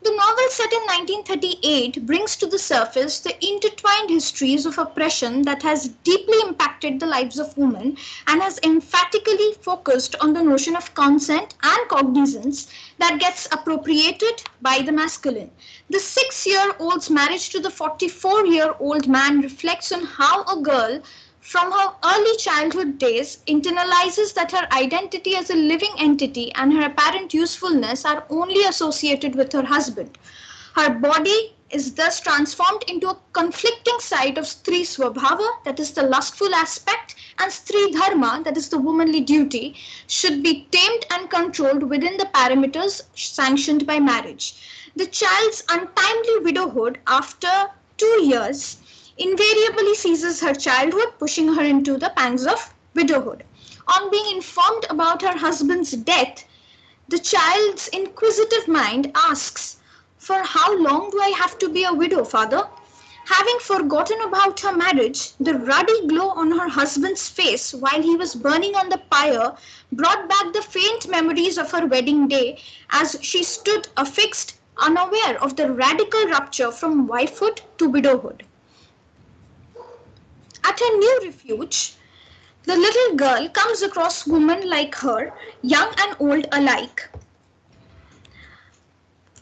The novel set in 1938 brings to the surface the intertwined histories of oppression that has deeply impacted the lives of women and has emphatically focused on the notion of consent and cognizance that gets appropriated by the masculine. The six year old's marriage to the 44 year old man reflects on how a girl from her early childhood days internalizes that her identity as a living entity and her apparent usefulness are only associated with her husband. Her body is thus transformed into a conflicting side of Stri Swabhava, that is the lustful aspect, and Stri Dharma, that is the womanly duty, should be tamed and controlled within the parameters sanctioned by marriage. The child's untimely widowhood after two years invariably seizes her childhood, pushing her into the pangs of widowhood. On being informed about her husband's death, the child's inquisitive mind asks, For how long do I have to be a widow, father? Having forgotten about her marriage, the ruddy glow on her husband's face while he was burning on the pyre brought back the faint memories of her wedding day as she stood affixed, unaware of the radical rupture from wifehood to widowhood. At her new refuge, the little girl comes across women like her, young and old alike,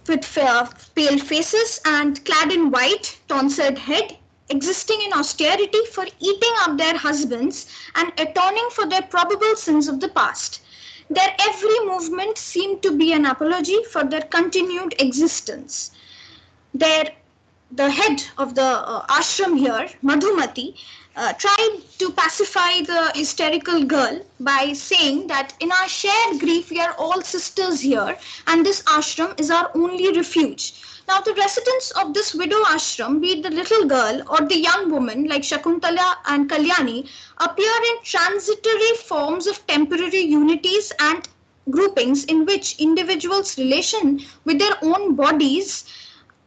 with pale faces and clad in white, tonsured head, existing in austerity for eating up their husbands and atoning for their probable sins of the past. Their every movement seemed to be an apology for their continued existence. Their the head of the uh, ashram here, Madhumati, uh, tried to pacify the hysterical girl by saying that in our shared grief, we are all sisters here, and this ashram is our only refuge. Now, the residents of this widow ashram, be it the little girl or the young woman like Shakuntala and Kalyani, appear in transitory forms of temporary unities and groupings in which individuals' relation with their own bodies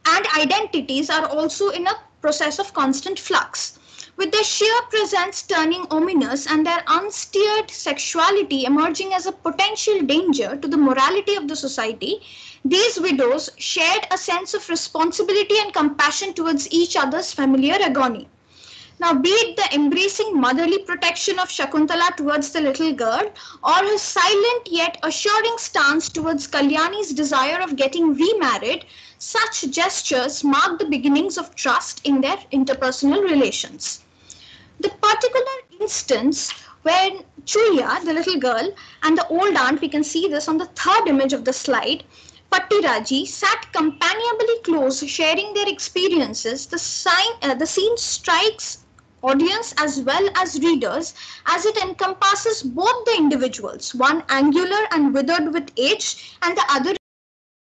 and identities are also in a process of constant flux. With their sheer presence turning ominous and their unsteered sexuality emerging as a potential danger to the morality of the society, these widows shared a sense of responsibility and compassion towards each other's familiar agony. Now, be it the embracing motherly protection of Shakuntala towards the little girl, or her silent yet assuring stance towards Kalyani's desire of getting remarried, such gestures mark the beginnings of trust in their interpersonal relations. The particular instance when Chuyia, the little girl, and the old aunt, we can see this on the third image of the slide, Patiraji sat companionably close, sharing their experiences. The, sign, uh, the scene strikes audience as well as readers as it encompasses both the individuals, one angular and withered with age, and the other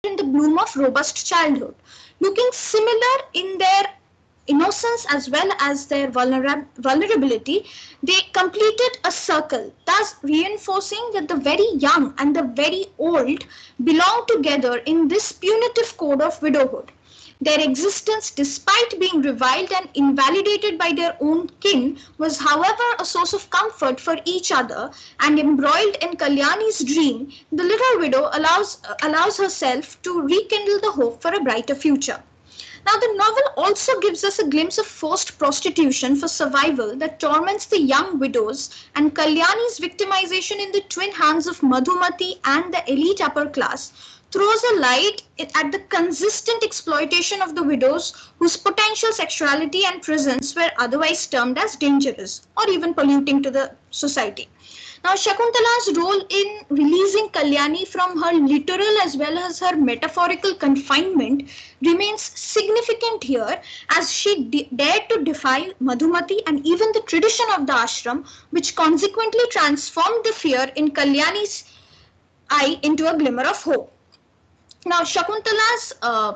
in the bloom of robust childhood, looking similar in their innocence as well as their vulner vulnerability, they completed a circle, thus reinforcing that the very young and the very old belong together in this punitive code of widowhood. Their existence, despite being reviled and invalidated by their own kin, was, however, a source of comfort for each other. And embroiled in Kalyani's dream, the little widow allows, allows herself to rekindle the hope for a brighter future. Now, the novel also gives us a glimpse of forced prostitution for survival that torments the young widows, and Kalyani's victimization in the twin hands of Madhumati and the elite upper class throws a light at the consistent exploitation of the widows whose potential sexuality and presence were otherwise termed as dangerous or even polluting to the society. Now, Shakuntala's role in releasing Kalyani from her literal as well as her metaphorical confinement remains significant here as she dared to defy Madhumati and even the tradition of the ashram, which consequently transformed the fear in Kalyani's eye into a glimmer of hope. Now, Shakuntala's uh,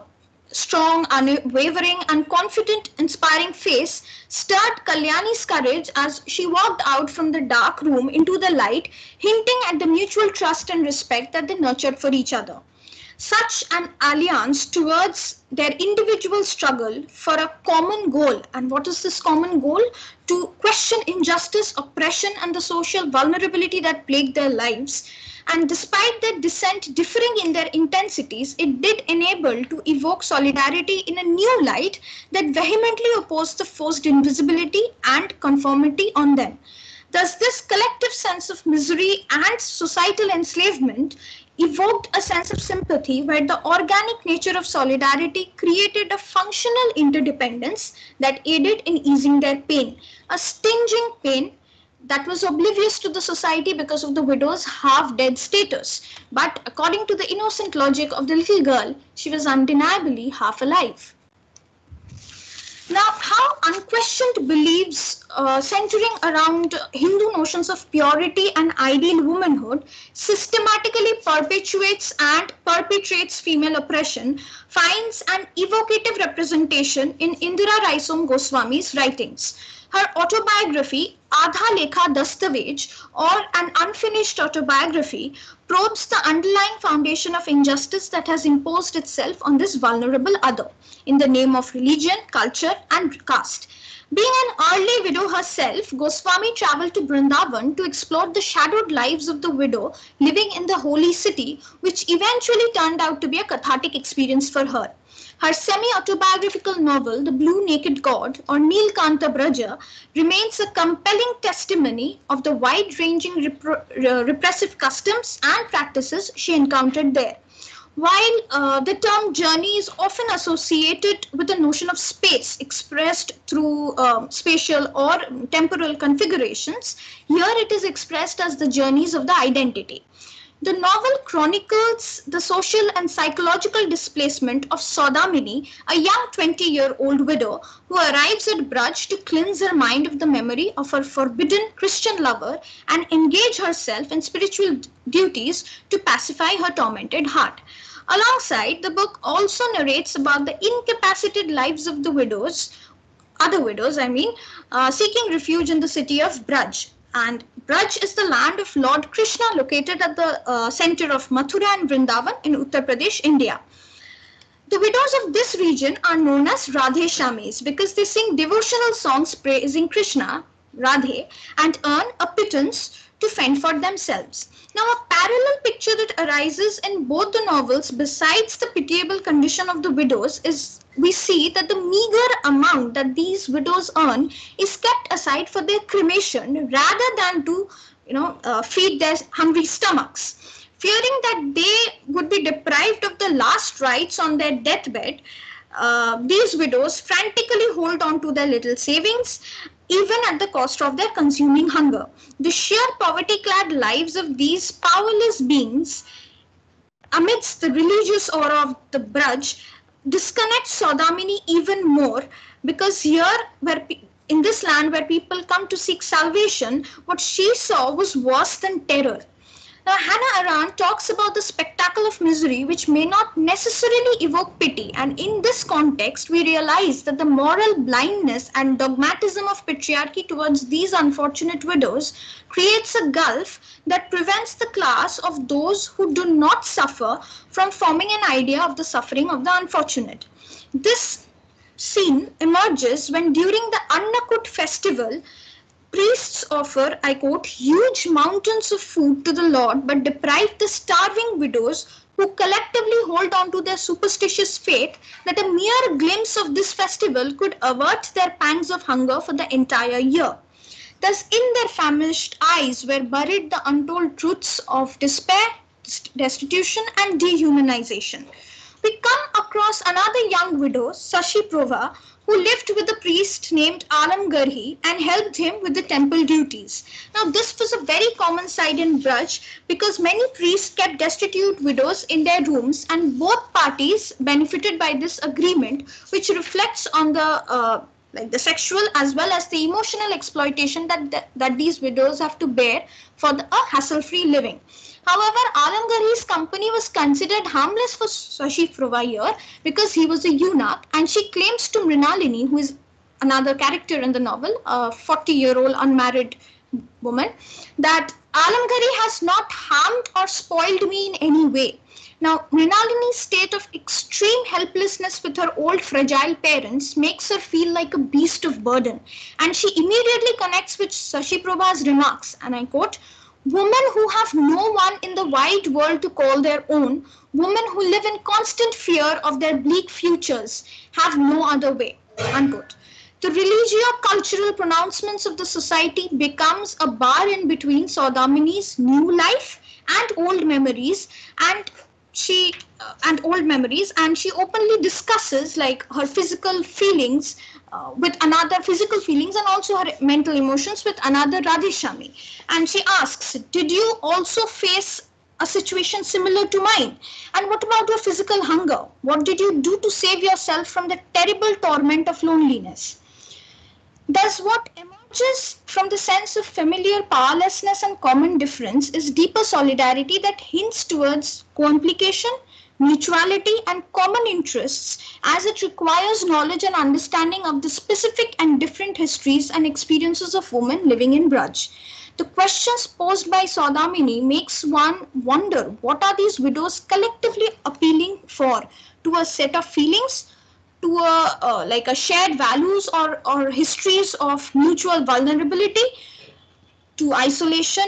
strong, unwavering, and confident, inspiring face stirred Kalyani's courage as she walked out from the dark room into the light, hinting at the mutual trust and respect that they nurtured for each other. Such an alliance towards their individual struggle for a common goal. And what is this common goal? To question injustice, oppression, and the social vulnerability that plague their lives and despite their dissent differing in their intensities, it did enable to evoke solidarity in a new light that vehemently opposed the forced invisibility and conformity on them. Thus, this collective sense of misery and societal enslavement evoked a sense of sympathy where the organic nature of solidarity created a functional interdependence that aided in easing their pain, a stinging pain that was oblivious to the society because of the widow's half dead status. But according to the innocent logic of the little girl, she was undeniably half alive. Now, how unquestioned beliefs uh, centering around Hindu notions of purity and ideal womanhood systematically perpetuates and perpetrates female oppression finds an evocative representation in Indira Raisom Goswami's writings. Her autobiography, Adha Lekha Dastavaj, or an unfinished autobiography, probes the underlying foundation of injustice that has imposed itself on this vulnerable other in the name of religion, culture, and caste. Being an early widow herself, Goswami traveled to Vrindavan to explore the shadowed lives of the widow living in the holy city, which eventually turned out to be a cathartic experience for her. Her semi-autobiographical novel, The Blue Naked God, or Nilkanta Braja, remains a compelling testimony of the wide-ranging repressive customs and practices she encountered there. While uh, the term journey is often associated with the notion of space expressed through uh, spatial or temporal configurations, here it is expressed as the journeys of the identity. The novel chronicles the social and psychological displacement of Saudamini, a young 20 year old widow who arrives at Braj to cleanse her mind of the memory of her forbidden Christian lover and engage herself in spiritual duties to pacify her tormented heart. Alongside, the book also narrates about the incapacitated lives of the widows, other widows, I mean, uh, seeking refuge in the city of Braj. And Braj is the land of Lord Krishna located at the uh, center of Mathura and Vrindavan in Uttar Pradesh, India. The widows of this region are known as Radhe Shamis because they sing devotional songs praising Krishna, Radhe, and earn a pittance to fend for themselves. Now, a parallel picture that arises in both the novels, besides the pitiable condition of the widows, is we see that the meager amount that these widows earn is kept aside for their cremation rather than to, you know, uh, feed their hungry stomachs. Fearing that they would be deprived of the last rites on their deathbed, uh, these widows frantically hold on to their little savings even at the cost of their consuming hunger. The sheer poverty clad lives of these powerless beings amidst the religious aura of the Braj disconnects Saudamini even more because here where in this land where people come to seek salvation, what she saw was worse than terror. Now, Hannah Arendt talks about the spectacle of misery, which may not necessarily evoke pity. And in this context, we realize that the moral blindness and dogmatism of patriarchy towards these unfortunate widows creates a gulf that prevents the class of those who do not suffer from forming an idea of the suffering of the unfortunate. This scene emerges when during the Annakut festival, priests offer, I quote, huge mountains of food to the Lord, but deprive the starving widows who collectively hold on to their superstitious faith that a mere glimpse of this festival could avert their pangs of hunger for the entire year. Thus, in their famished eyes were buried the untold truths of despair, destitution, and dehumanization. We come across another young widow, Sashi Prova, who lived with a priest named Alam Garhi and helped him with the temple duties. Now, this was a very common sight in Braj because many priests kept destitute widows in their rooms, and both parties benefited by this agreement, which reflects on the uh, like the sexual as well as the emotional exploitation that, that, that these widows have to bear for the, a hassle-free living. However, Alamgari's company was considered harmless for Sashi Fruvayar because he was a eunuch and she claims to Mrinalini, who is another character in the novel, a 40-year-old unmarried woman, that Alamgari has not harmed or spoiled me in any way. Now, Mrinalini's state of extreme helplessness with her old fragile parents makes her feel like a beast of burden. And she immediately connects with Sashi Prabha's remarks, and I quote, Women who have no one in the wide world to call their own, women who live in constant fear of their bleak futures, have no other way. Unquote. The religio-cultural pronouncements of the society becomes a bar in between Saudamini's new life and old memories and she uh, and old memories and she openly discusses like her physical feelings uh, with another physical feelings and also her mental emotions with another Radheshami. And she asks, Did you also face a situation similar to mine? And what about your physical hunger? What did you do to save yourself from the terrible torment of loneliness? Does what emerges from the sense of familiar powerlessness and common difference is deeper solidarity that hints towards co-implication mutuality and common interests as it requires knowledge and understanding of the specific and different histories and experiences of women living in Braj. The questions posed by Saudamini makes one wonder what are these widows collectively appealing for to a set of feelings, to a uh, like a shared values or, or histories of mutual vulnerability, to isolation,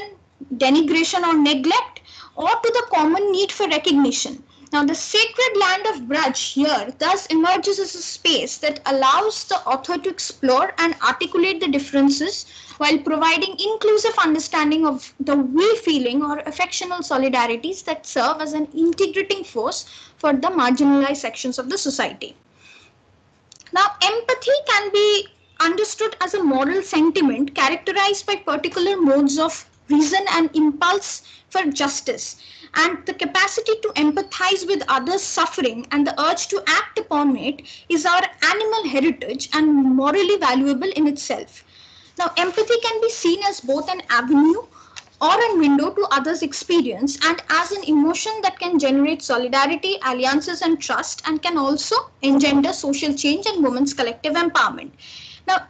denigration or neglect, or to the common need for recognition. Now, the sacred land of Braj here thus emerges as a space that allows the author to explore and articulate the differences while providing inclusive understanding of the we feeling or affectional solidarities that serve as an integrating force for the marginalized sections of the society. Now, empathy can be understood as a moral sentiment characterized by particular modes of reason and impulse for justice. And the capacity to empathize with others' suffering and the urge to act upon it is our animal heritage and morally valuable in itself. Now, empathy can be seen as both an avenue or a window to others' experience and as an emotion that can generate solidarity, alliances, and trust, and can also engender social change and women's collective empowerment. Now,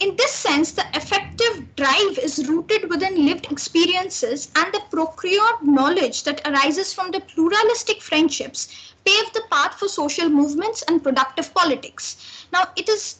in this sense, the effective drive is rooted within lived experiences and the procured knowledge that arises from the pluralistic friendships pave the path for social movements and productive politics. Now, it is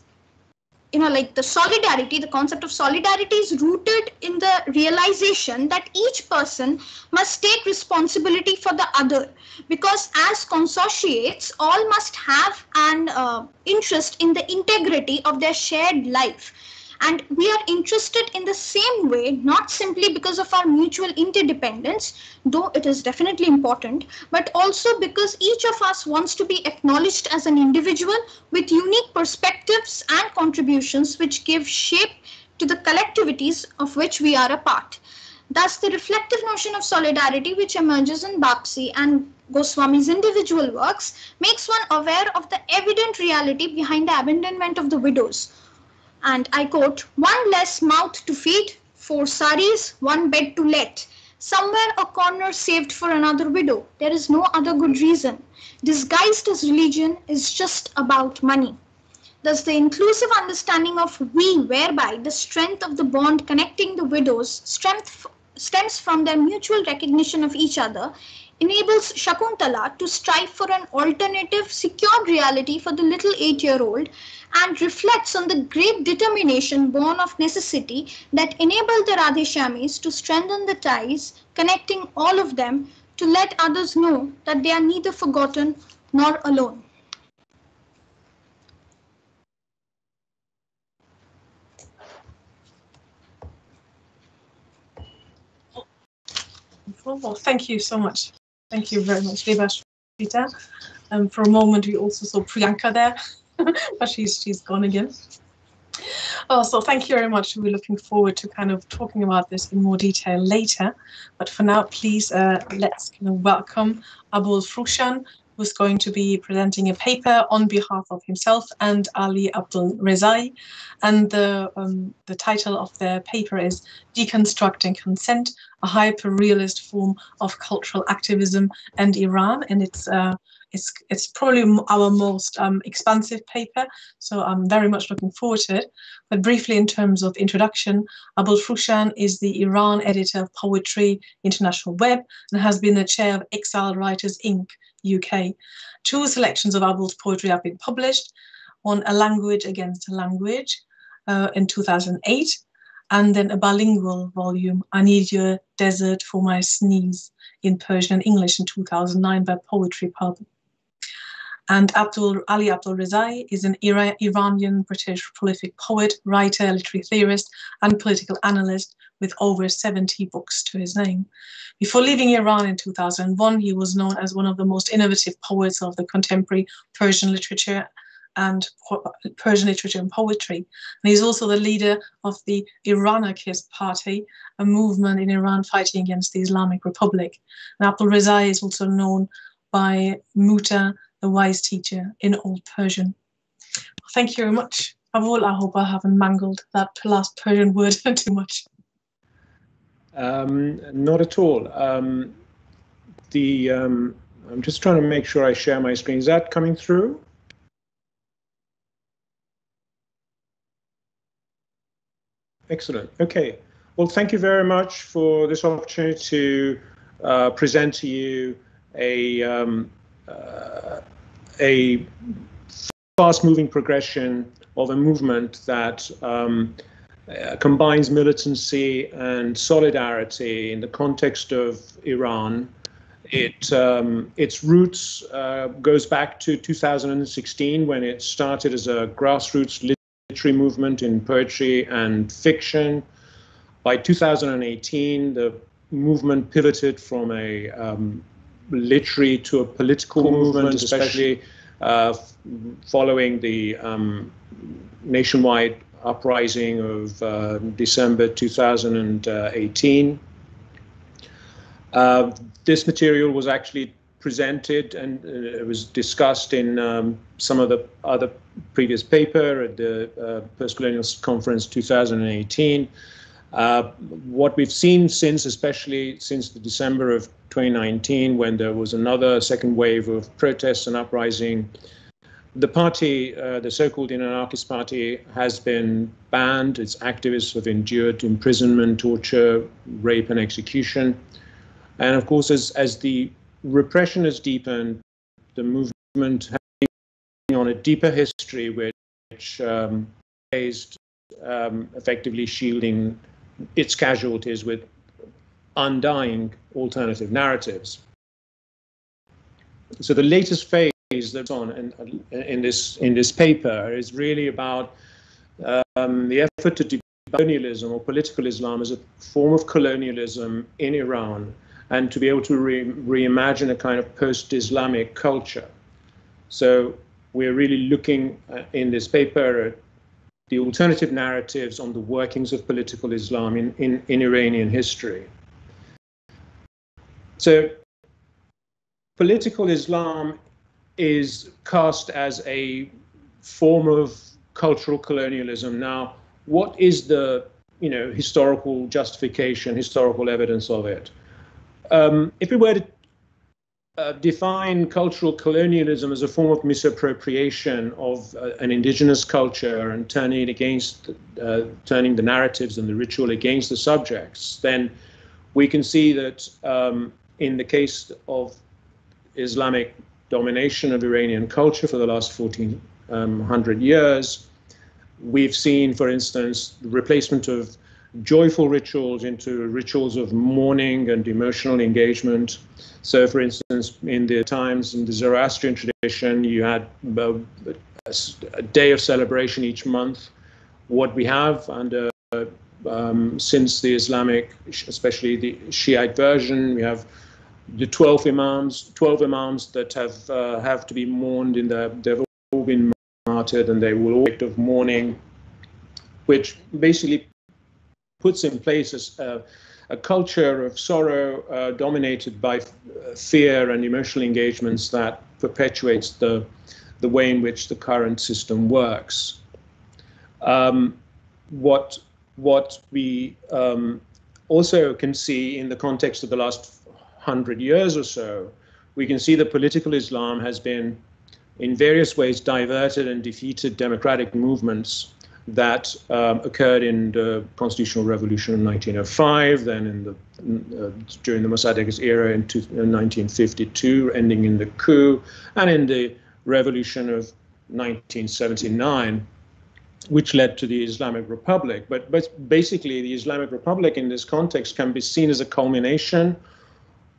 you know like the solidarity the concept of solidarity is rooted in the realization that each person must take responsibility for the other. Because as consociates all must have an uh, interest in the integrity of their shared life and we are interested in the same way, not simply because of our mutual interdependence, though it is definitely important, but also because each of us wants to be acknowledged as an individual with unique perspectives and contributions which give shape to the collectivities of which we are a part. Thus, the reflective notion of solidarity, which emerges in Bapsi and Goswami's individual works, makes one aware of the evident reality behind the abandonment of the widows, and I quote, one less mouth to feed, four saris, one bed to let. Somewhere a corner saved for another widow. There is no other good reason. Disguised as religion is just about money. Thus, the inclusive understanding of we, whereby the strength of the bond connecting the widows strength, stems from their mutual recognition of each other, enables Shakuntala to strive for an alternative, secure reality for the little eight year old and reflects on the great determination born of necessity that enabled the Radheshamis to strengthen the ties connecting all of them to let others know that they are neither forgotten nor alone. Well, thank you so much. Thank you very much, Debash Peter. Um, for a moment, we also saw Priyanka there, (laughs) but she's she's gone again. Oh, so thank you very much. We're looking forward to kind of talking about this in more detail later. But for now, please uh, let's kind of welcome Abol Froushan, who's going to be presenting a paper on behalf of himself and Ali Abdolrezaie. And the, um, the title of their paper is Deconstructing Consent, a hyper-realist form of cultural activism and Iran. And it's uh, it's it's probably our most um, expansive paper, so I'm very much looking forward to it. But briefly, in terms of introduction, Abol Froushan is the Iran editor of Poetry International Web and has been the chair of Exiled Writers Inc. UK. Two selections of Abol's poetry have been published, one A Language Against a Language uh, in 2008, and then a bilingual volume, I Need Your Desert for My Sneeze, in Persian and English in 2009 by Poetry Pub. And Abdul Ali Abdul is an Ira Iranian British prolific poet, writer, literary theorist, and political analyst with over 70 books to his name. Before leaving Iran in 2001, he was known as one of the most innovative poets of the contemporary Persian literature and Persian literature and poetry. And he's also the leader of the Iranarchist Party, a movement in Iran fighting against the Islamic Republic. And Abdul is also known by Muta the wise teacher in Old Persian. Thank you very much. Abol, I hope I haven't mangled that last Persian word (laughs) too much. Um, not at all. Um, the um, I'm just trying to make sure I share my screen. Is that coming through? Excellent. Okay. Well, thank you very much for this opportunity to uh, present to you a um, a fast-moving progression of a movement that um, uh, combines militancy and solidarity in the context of Iran. It um, its roots uh, goes back to 2016 when it started as a grassroots literary movement in poetry and fiction. By 2018, the movement pivoted from a um, literary to a political movement, especially uh, following the um, nationwide uprising of uh, December 2018. Uh, this material was actually presented and uh, it was discussed in um, some of the other previous paper at the uh, Post-Colonial Conference 2018. Uh, what we've seen since, especially since the December of 2019, when there was another second wave of protests and uprising, the party, uh, the so-called anarchist party, has been banned. Its activists have endured imprisonment, torture, rape, and execution. And of course, as, as the repression has deepened, the movement has on a deeper history, which um, based um, effectively shielding its casualties with undying alternative narratives. So the latest phase that's on in, in this in this paper is really about um, the effort to debate colonialism or political Islam as a form of colonialism in Iran and to be able to re reimagine a kind of post-Islamic culture. So we're really looking uh, in this paper at the alternative narratives on the workings of political Islam in, in, in Iranian history. So political Islam is cast as a form of cultural colonialism. Now, what is the you know historical justification, historical evidence of it? Um, if we were to uh, define cultural colonialism as a form of misappropriation of uh, an indigenous culture and turning it against, uh, turning the narratives and the ritual against the subjects, then we can see that um, in the case of Islamic domination of Iranian culture for the last 1400 um, years, we've seen, for instance, the replacement of joyful rituals into rituals of mourning and emotional engagement. So, for instance, in the times in the Zoroastrian tradition, you had a, a day of celebration each month. What we have under um, since the Islamic, especially the Shiite version, we have the 12 imams, 12 imams that have uh, have to be mourned in the they've all been martyred and they will all act of mourning, which basically puts in place a, a culture of sorrow uh, dominated by fear and emotional engagements that perpetuates the, the way in which the current system works. Um, what, what we um, also can see in the context of the last hundred years or so, we can see that political Islam has been in various ways diverted and defeated democratic movements that um, occurred in the constitutional revolution in 1905, then in the uh, during the Mossadegh's era in, two, in 1952, ending in the coup, and in the revolution of 1979, which led to the Islamic Republic. But, but basically, the Islamic Republic in this context can be seen as a culmination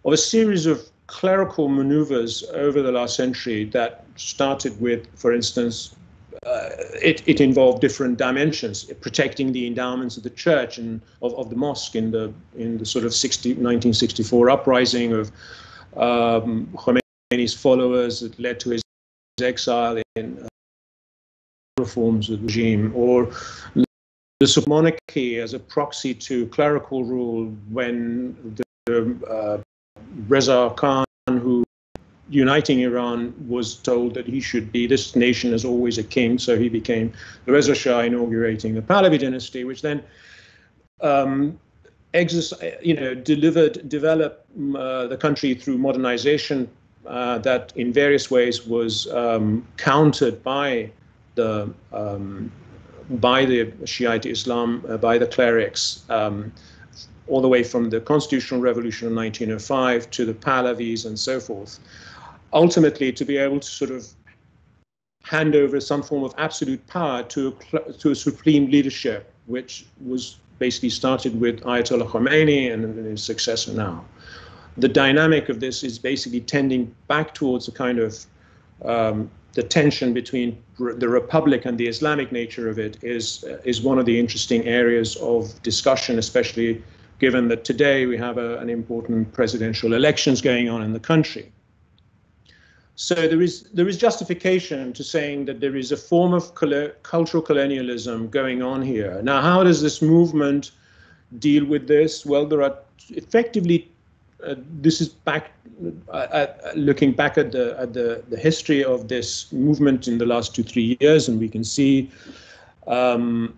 of a series of clerical maneuvers over the last century that started with, for instance, uh, it, it involved different dimensions, protecting the endowments of the church and of, of the mosque in the in the sort of 60, 1964 uprising of um, Khomeini's followers that led to his exile in uh, reforms of the regime, or the monarchy as a proxy to clerical rule when the uh, Reza Khan, who uniting Iran was told that he should be, this nation is always a king, so he became the Reza Shah inaugurating the Pahlavi dynasty, which then um, you know, delivered, developed uh, the country through modernization uh, that in various ways was um, countered by the um, by the Shiite Islam, uh, by the clerics, um, all the way from the constitutional revolution of 1905 to the Pahlavis and so forth ultimately to be able to sort of hand over some form of absolute power to a, to a supreme leadership, which was basically started with Ayatollah Khomeini and his successor now. The dynamic of this is basically tending back towards a kind of um, the tension between the republic and the Islamic nature of it is is one of the interesting areas of discussion, especially given that today we have a, an important presidential elections going on in the country. So there is there is justification to saying that there is a form of cultural colonialism going on here. Now, how does this movement deal with this? Well, there are effectively uh, this is back uh, looking back at the at the the history of this movement in the last two three years, and we can see um,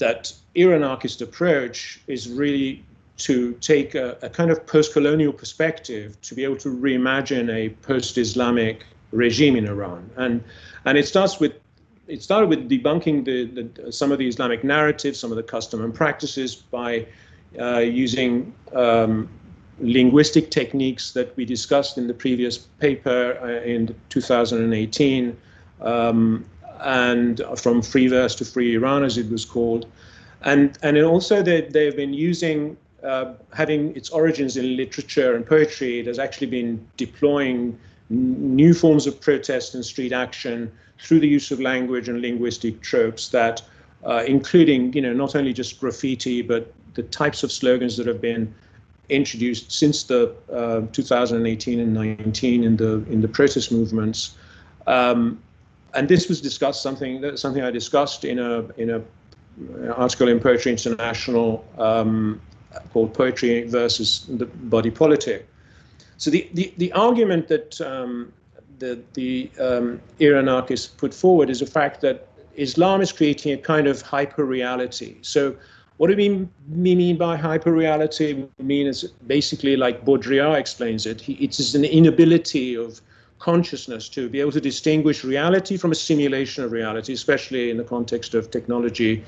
that Iranarchist approach is really to take a, a kind of post-colonial perspective to be able to reimagine a post-Islamic regime in Iran, and and it starts with it started with debunking the, the, some of the Islamic narratives, some of the custom and practices by uh, using um, linguistic techniques that we discussed in the previous paper uh, in 2018, um, and from free verse to free Iran, as it was called. And, and also they, they've been using, uh, having its origins in literature and poetry, it has actually been deploying new forms of protest and street action through the use of language and linguistic tropes that, uh, including, you know, not only just graffiti, but the types of slogans that have been introduced since the uh, 2018 and 19 in the in the protest movements. Um, and this was discussed something that something I discussed in a in a article in Poetry International um, called Poetry versus the Body Politic. So the, the, the argument that um, the, the um, Iran-anarchists put forward is the fact that Islam is creating a kind of hyper reality. So what do we mean, by hyperreality? We mean is basically like Baudrillard explains it. He, it's an inability of consciousness to be able to distinguish reality from a simulation of reality, especially in the context of technology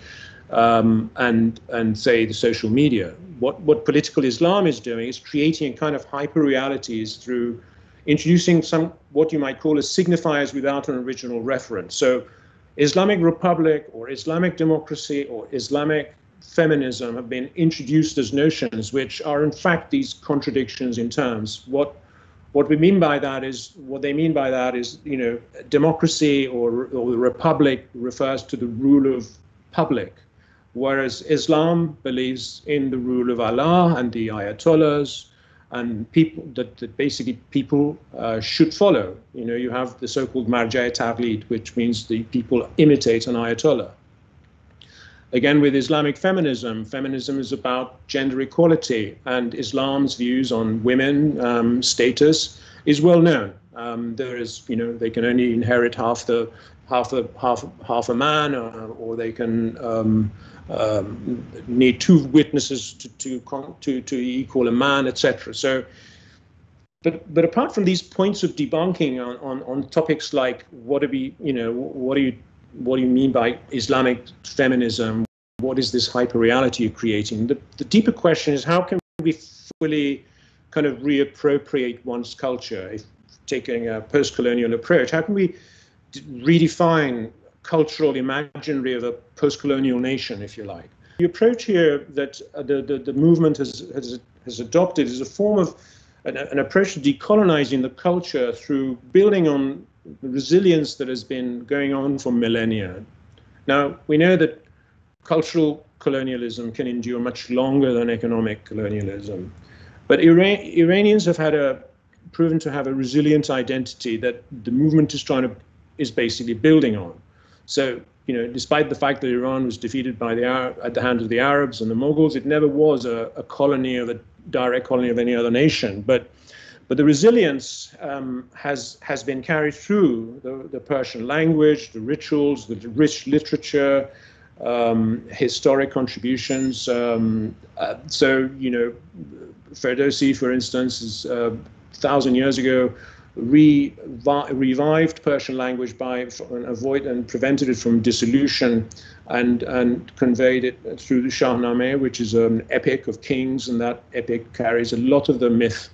um, and and say the social media. What what political Islam is doing is creating a kind of hyper realities through introducing some what you might call as signifiers without an original reference. So Islamic Republic or Islamic democracy or Islamic feminism have been introduced as notions which are in fact these contradictions in terms. What what we mean by that is what they mean by that is you know democracy or or the republic refers to the rule of public, whereas Islam believes in the rule of Allah and the ayatollahs and people that, that basically people uh, should follow. You know, you have the so-called marja taqlid, which means the people imitate an ayatollah. Again, with Islamic feminism, feminism is about gender equality, and Islam's views on women um, status is well known. Um, there is, you know, they can only inherit half the half a half half a man, or, uh, or they can um, um, need two witnesses to to to to equal a man, etc. So, but but apart from these points of debunking on, on on topics like what do we, you know, what do you what do you mean by Islamic feminism? What is this hyperreality you're creating? The, the deeper question is how can we fully kind of reappropriate one's culture, if taking a post-colonial approach? How can we redefine cultural imaginary of a post-colonial nation, if you like? The approach here that uh, the, the, the movement has, has, has adopted is a form of an, an approach to decolonizing the culture through building on the resilience that has been going on for millennia. Now, we know that cultural colonialism can endure much longer than economic colonialism. But Iran Iranians have had a proven to have a resilient identity that the movement is trying to is basically building on. So, you know, despite the fact that Iran was defeated by the at the hands of the Arabs and the Mughals, it never was a, a colony of a direct colony of any other nation. But but the resilience um, has has been carried through the, the Persian language, the rituals, the rich literature, um, historic contributions. Um, uh, so you know, Ferdowsi, for instance, is uh, thousand years ago re- revived Persian language by and avoid and prevented it from dissolution and and conveyed it through the Shahnameh, which is an epic of kings, and that epic carries a lot of the myth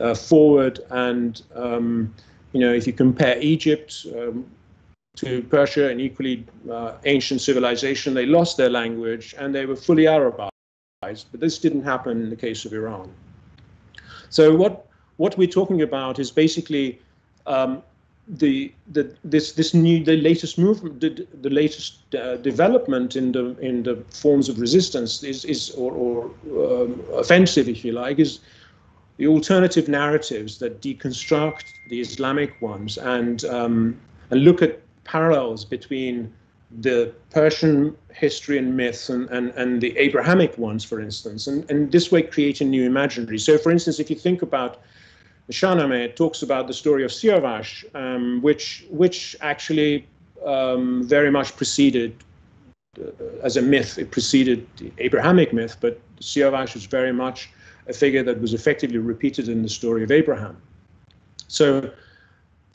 uh, forward. And um, you know, if you compare Egypt um, to Persia, an equally uh, ancient civilization, they lost their language and they were fully Arabized. But this didn't happen in the case of Iran. So what what we're talking about is basically um, the, the this this new the latest movement the, the latest uh, development in the in the forms of resistance is is or, or um, offensive if you like is the alternative narratives that deconstruct the Islamic ones and um, and look at parallels between the Persian history and myths and, and, and the Abrahamic ones, for instance, and, and this way create a new imaginary. So, for instance, if you think about Shahnameh, talks about the story of Siavash, um, which, which actually um, very much preceded, uh, as a myth, it preceded the Abrahamic myth, but Siavash was very much a figure that was effectively repeated in the story of Abraham. So,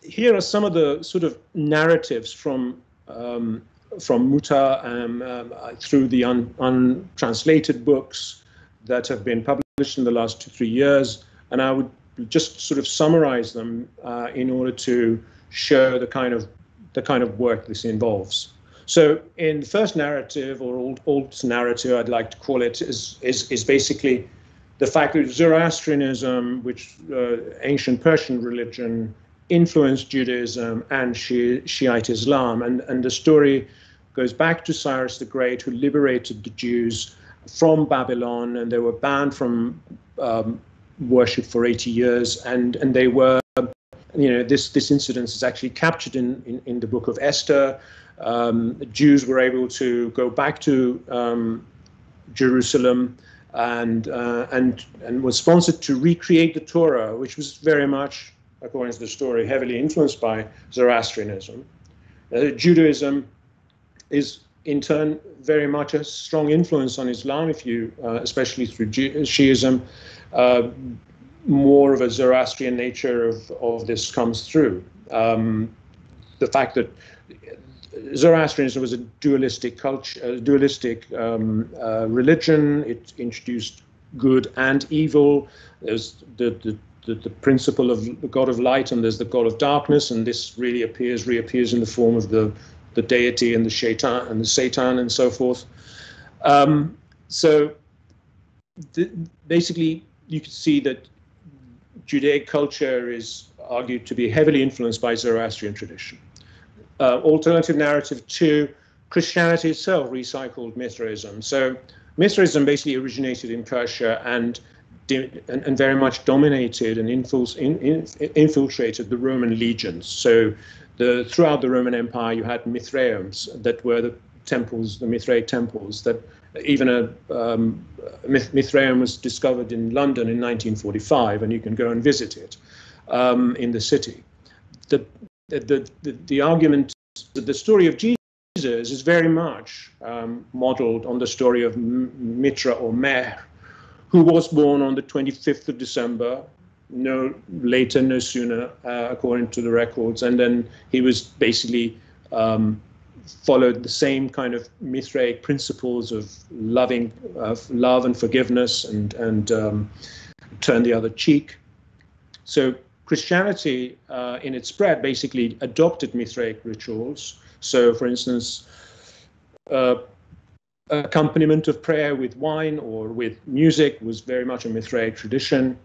here are some of the sort of narratives from um, from Muta um, um, through the un, untranslated books that have been published in the last two, three years. And I would just sort of summarize them uh, in order to show the kind of the kind of work this involves. So in the first narrative or old, old narrative, I'd like to call it, is, is, is basically the fact that Zoroastrianism, which uh, ancient Persian religion, influenced Judaism and Shiite Islam. And, and the story goes back to Cyrus the Great, who liberated the Jews from Babylon, and they were banned from um, worship for 80 years. And, and they were, you know, this, this incident is actually captured in, in, in the book of Esther. Um, Jews were able to go back to um, Jerusalem and, uh, and, and was sponsored to recreate the Torah, which was very much according to the story, heavily influenced by Zoroastrianism. Uh, Judaism is in turn very much a strong influence on Islam, if you, uh, especially through Shiism, uh, more of a Zoroastrian nature of, of this comes through. Um, the fact that Zoroastrianism was a dualistic culture, dualistic um, uh, religion. It introduced good and evil. There's the, the the, the principle of the God of light and there's the God of darkness, and this really appears, reappears in the form of the, the deity and the shaitan and the Satan and so forth. Um, so basically, you can see that Judaic culture is argued to be heavily influenced by Zoroastrian tradition. Uh, alternative narrative two, Christianity itself recycled Mithraism. So Mithraism basically originated in Persia and and, and, very much dominated and infiltrated the Roman legions. So, the, throughout the Roman Empire, you had Mithraeums that were the temples, the Mithraic temples. That even a um, Mithraeum was discovered in London in 1945, and you can go and visit it um, in the city. The, the, the, the argument, the story of Jesus is very much um, modeled on the story of Mitra or Mehr, who was born on the 25th of December, no later, no sooner, uh, according to the records. And then he was basically um, followed the same kind of Mithraic principles of loving, love and forgiveness, and and um, turn the other cheek. So Christianity, uh, in its spread, basically adopted Mithraic rituals. So, for instance. Uh, accompaniment of prayer with wine or with music was very much a Mithraic tradition,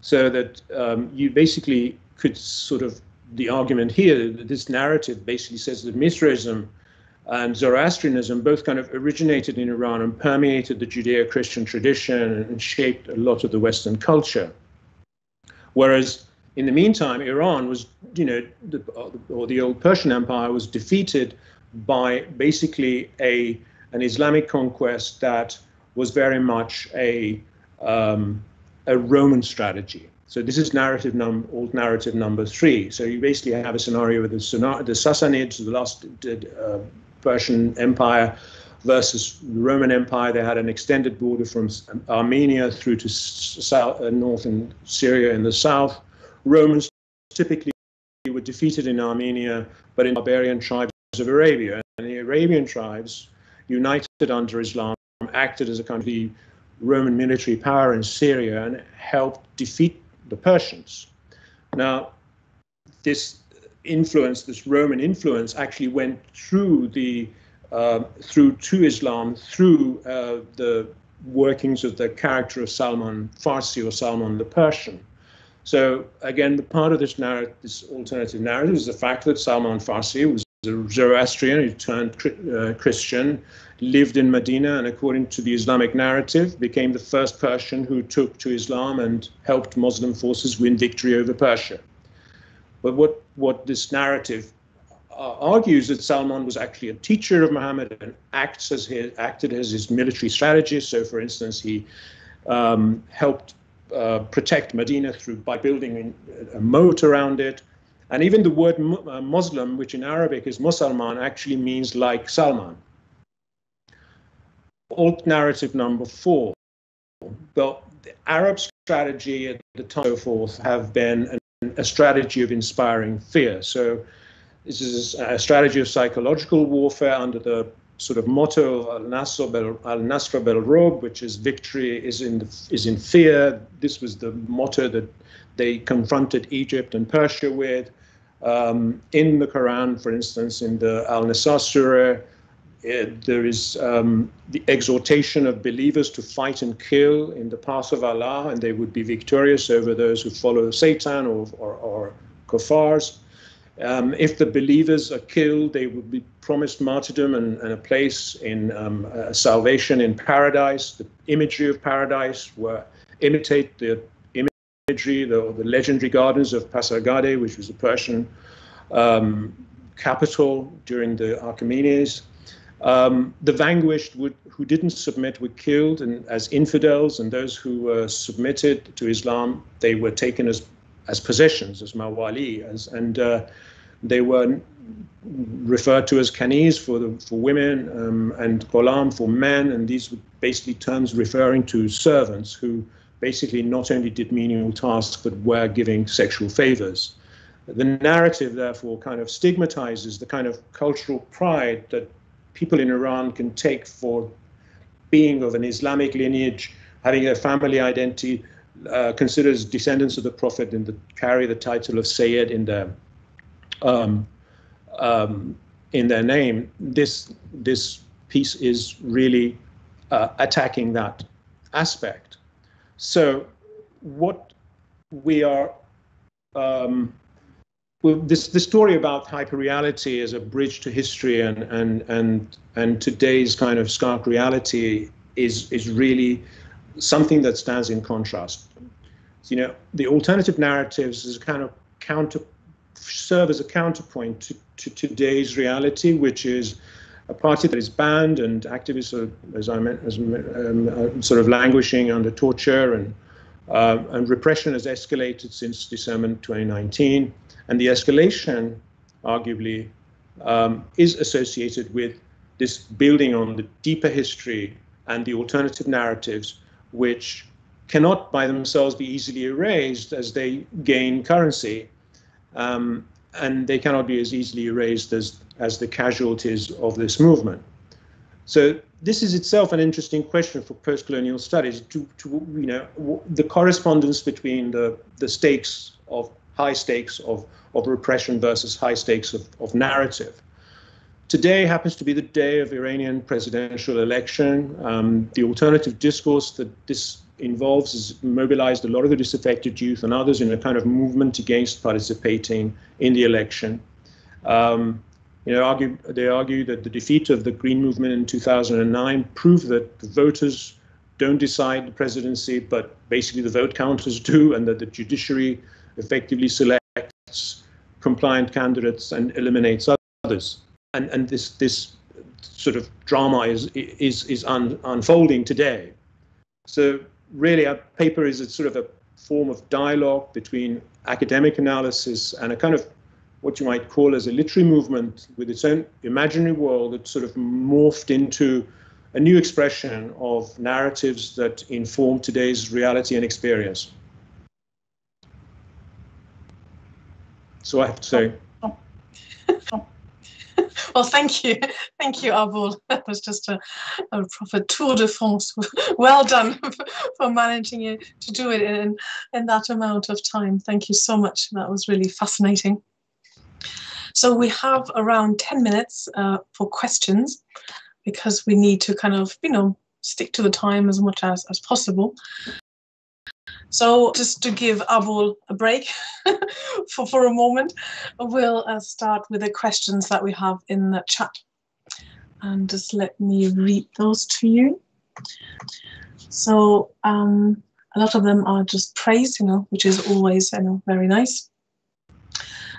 so that um, you basically could sort of the argument here, this narrative basically says that Mithraism and Zoroastrianism both kind of originated in Iran and permeated the Judeo-Christian tradition and shaped a lot of the Western culture. Whereas in the meantime, Iran was, you know, the, or the old Persian Empire was defeated by basically a an Islamic conquest that was very much a um, a Roman strategy. So this is narrative num old narrative number three. So you basically have a scenario with the, the Sassanids, the last uh, Persian Empire, versus the Roman Empire. They had an extended border from Armenia through to south, uh, northern Syria in the south. Romans typically were defeated in Armenia, but in barbarian tribes of Arabia. And the Arabian tribes united under Islam, acted as a kind of the Roman military power in Syria and helped defeat the Persians. Now, this influence, this Roman influence, actually went through the uh, through to Islam through uh, the workings of the character of Salman Farsi or Salman the Persian. So again, the part of this narrative, this alternative narrative, is the fact that Salman Farsi was a Zoroastrian who turned uh, Christian, lived in Medina, and according to the Islamic narrative, became the first Persian who took to Islam and helped Muslim forces win victory over Persia. But what, what this narrative argues that Salman was actually a teacher of Muhammad and acts as his, acted as his military strategist. So, for instance, he um, helped uh, protect Medina through by building a moat around it. And even the word uh, Muslim, which in Arabic is Musalman, actually means like Salman. Alt narrative number four. The Arab strategy at the time, so forth, have been an, a strategy of inspiring fear. So this is a strategy of psychological warfare under the sort of motto Al Nasr Nasr Bel Rob, which is victory is in the, is in fear. This was the motto that they confronted Egypt and Persia with. Um, in the Quran, for instance, in the Al Nisa Surah, there is um, the exhortation of believers to fight and kill in the path of Allah, and they would be victorious over those who follow Satan or, or, or kuffars. Um, if the believers are killed, they would be promised martyrdom and, and a place in um, uh, salvation in paradise. The imagery of paradise were imitate the imagery, the, the legendary gardens of Pasargadae, which was the Persian um, capital during the Achaemenids. Um, the vanquished would, who didn't submit were killed and, as infidels, and those who were submitted to Islam, they were taken as as possessions, as mawali, as, and uh, they were referred to as kanis for the for women um, and ghulam for men, and these were basically terms referring to servants who basically not only did menial tasks but were giving sexual favors. The narrative, therefore, kind of stigmatizes the kind of cultural pride that people in Iran can take for being of an Islamic lineage, having a family identity, uh, considers descendants of the Prophet and the, carry the title of Sayyid in their um, um, in their name. This this piece is really uh, attacking that aspect. So, what we are um, well, this the story about hyperreality as a bridge to history and and and and today's kind of stark reality is is really something that stands in contrast. You know, the alternative narratives is a kind of counter serve as a counterpoint to, to today's reality, which is a party that is banned and activists are, as I meant, as, um, sort of languishing under torture and uh, and repression has escalated since December 2019. And the escalation, arguably, um, is associated with this building on the deeper history and the alternative narratives, which cannot by themselves be easily erased as they gain currency. Um, and they cannot be as easily erased as, as the casualties of this movement. So this is itself an interesting question for post-colonial studies to, to you know the correspondence between the, the stakes of high stakes of, of repression versus high stakes of, of narrative. Today happens to be the day of Iranian presidential election. Um, the alternative discourse that this involves has mobilized a lot of the disaffected youth and others in a kind of movement against participating in the election. Um, you know, argue, they argue that the defeat of the Green Movement in 2009 proved that the voters don't decide the presidency, but basically the vote counters do, and that the judiciary effectively selects compliant candidates and eliminates others. And, and this, this sort of drama is, is, is un, unfolding today. So really, our paper is a sort of a form of dialogue between academic analysis and a kind of what you might call as a literary movement with its own imaginary world that sort of morphed into a new expression of narratives that inform today's reality and experience. So I have to say. well, thank you. Thank you, Abol. (laughs) That was just a, a proper tour de France. (laughs) well done (laughs) for managing it, to do it in, in that amount of time. Thank you so much. That was really fascinating. So we have around 10 minutes uh, for questions because we need to kind of, you know, stick to the time as much as, as possible. So just to give Abol a break (laughs) for, for a moment, we'll uh, start with the questions that we have in the chat. And just let me read those to you. So um, a lot of them are just praise, you know, which is always you know, very nice.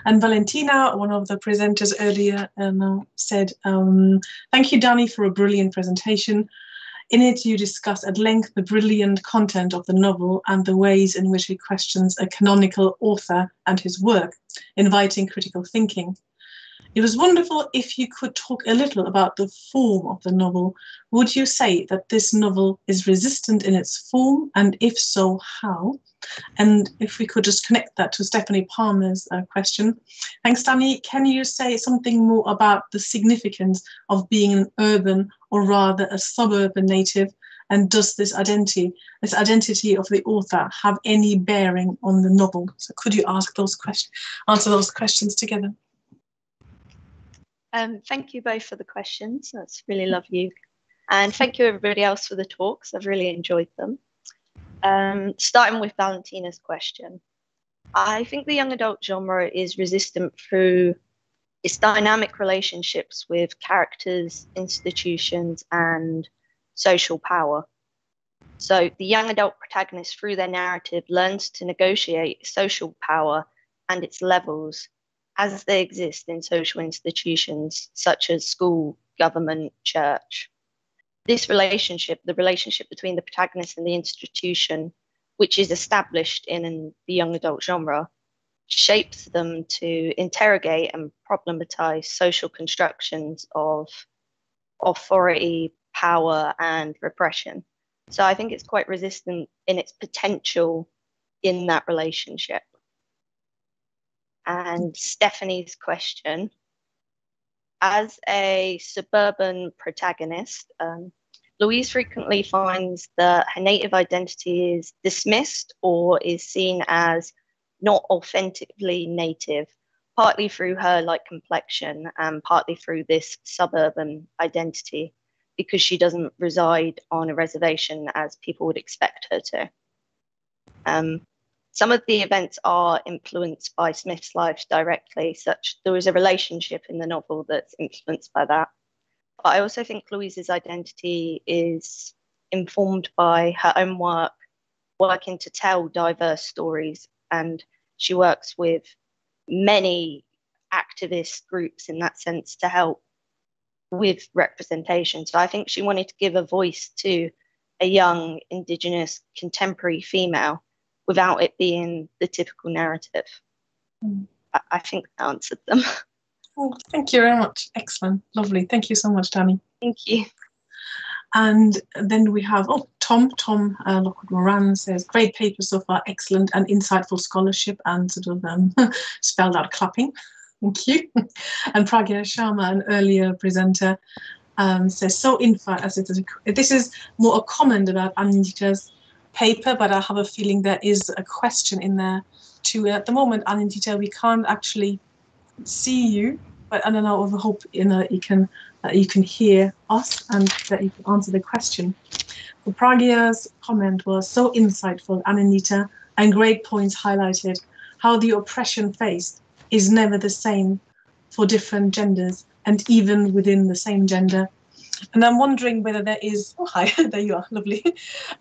And Valentina, one of the presenters earlier, um, said, um, Thank you, Dani, for a brilliant presentation. In it, you discuss at length the brilliant content of the novel and the ways in which it questions a canonical author and his work, inviting critical thinking. It was wonderful if you could talk a little about the form of the novel. Would you say that this novel is resistant in its form? And if so, how? And if we could just connect that to Stephanie Palmer's uh, question. Thanks, Dani. Can you say something more about the significance of being an urban or rather a suburban native? And does this identity, this identity of the author, have any bearing on the novel? So could you ask those questions, answer those questions together? Um, thank you both for the questions. That's really lovely. And thank you everybody else for the talks. I've really enjoyed them. Um, starting with Valentina's question. I think the young adult genre is resistant through its dynamic relationships with characters, institutions, and social power. So the young adult protagonist, through their narrative, learns to negotiate social power and its levels as they exist in social institutions such as school, government, church. This relationship, the relationship between the protagonist and the institution, which is established in the young adult genre, shapes them to interrogate and problematize social constructions of authority, power, and repression. So I think it's quite resistant in its potential in that relationship. And Stephanie's question As a suburban protagonist, um, Louise frequently finds that her native identity is dismissed or is seen as not authentically native, partly through her light complexion and partly through this suburban identity, because she doesn't reside on a reservation as people would expect her to. Um, some of the events are influenced by Smith's life directly, such there is a relationship in the novel that's influenced by that. But I also think Louise's identity is informed by her own work, working to tell diverse stories, and she works with many activist groups in that sense to help with representation. So I think she wanted to give a voice to a young Indigenous contemporary female without it being the typical narrative. Mm. I, I, think that answered them. (laughs) Oh, thank you very much. Excellent. Lovely. Thank you so much, Dani. Thank you. And then we have, oh, Tom, Tom uh, Lockwood Moran says, great paper so far, excellent and insightful scholarship and sort of um, (laughs) spelled out clapping. Thank you. (laughs) and Pragya Sharma, an earlier presenter, um, says, so insight as it is. This is more a comment about Anita's paper, but I have a feeling there is a question in there too. At the moment, Anandita, we can't actually see you, but I don't know. I hope you know you can you can hear us and that you can answer the question. The Pragya's comment was so insightful, Anandita, and great points highlighted how the oppression faced is never the same for different genders and even within the same gender and I'm wondering whether there is, oh, (laughs) hi, there you are, lovely.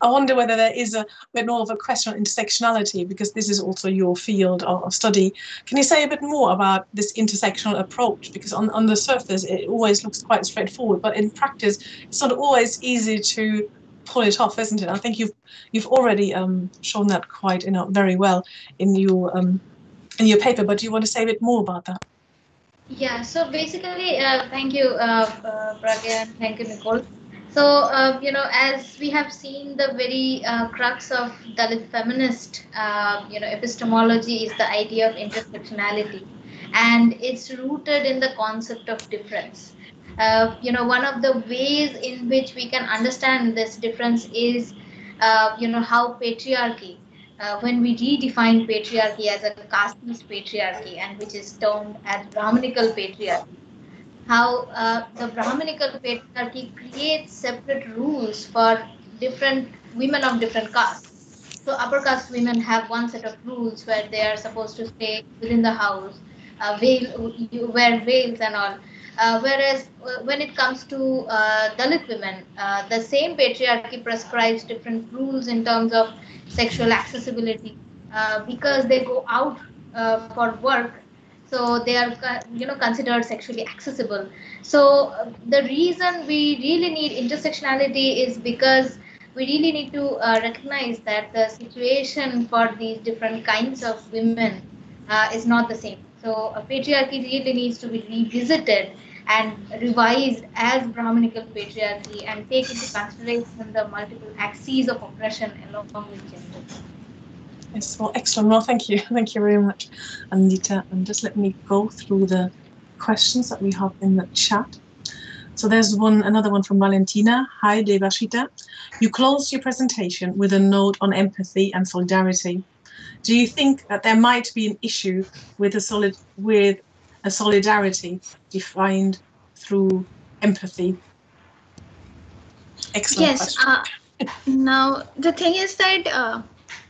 I wonder whether there is a bit more of a question on intersectionality, because this is also your field of, study. Can you say a bit more about this intersectional approach? Because on, on the surface, it always looks quite straightforward, but in practice, it's not always easy to pull it off, isn't it? I think you've you've already um, shown that quite you know very well in your um, in your paper. But do you want to say a bit more about that? Yeah, so basically, uh, thank you, uh, uh, and thank you, Nicole. So, uh, you know, as we have seen, the very uh, crux of Dalit feminist, uh, you know, epistemology is the idea of intersectionality, and it's rooted in the concept of difference. Uh, you know, one of the ways in which we can understand this difference is, uh, you know, how patriarchy uh, when we redefine patriarchy as a caste-based patriarchy and which is termed as Brahminical patriarchy, how uh, the Brahminical patriarchy creates separate rules for different women of different castes. So upper caste women have one set of rules where they are supposed to stay within the house, uh, veil, wear veils and all. Uh, whereas uh, when it comes to uh, Dalit women, uh, the same patriarchy prescribes different rules in terms of sexual accessibility uh, because they go out uh, for work. so they are you know considered sexually accessible so the reason we really need intersectionality is because we really need to recognize that the situation for these different kinds of women is not the same so patriarchy really needs to be revisited and revised as Brahminical patriarchy and take into consideration the multiple axes of oppression along with gender. Yes, well, excellent. Well, thank you. (laughs) Thank you very much, Anita. And just let me go through the questions that we have in the chat. So there's one, another one from Valentina. Hi, Debashrita. You closed your presentation with a note on empathy and solidarity. Do you think that there might be an issue with a solid with a solidarity defined through empathy? Excellent. Yes. Uh, now the thing is that uh,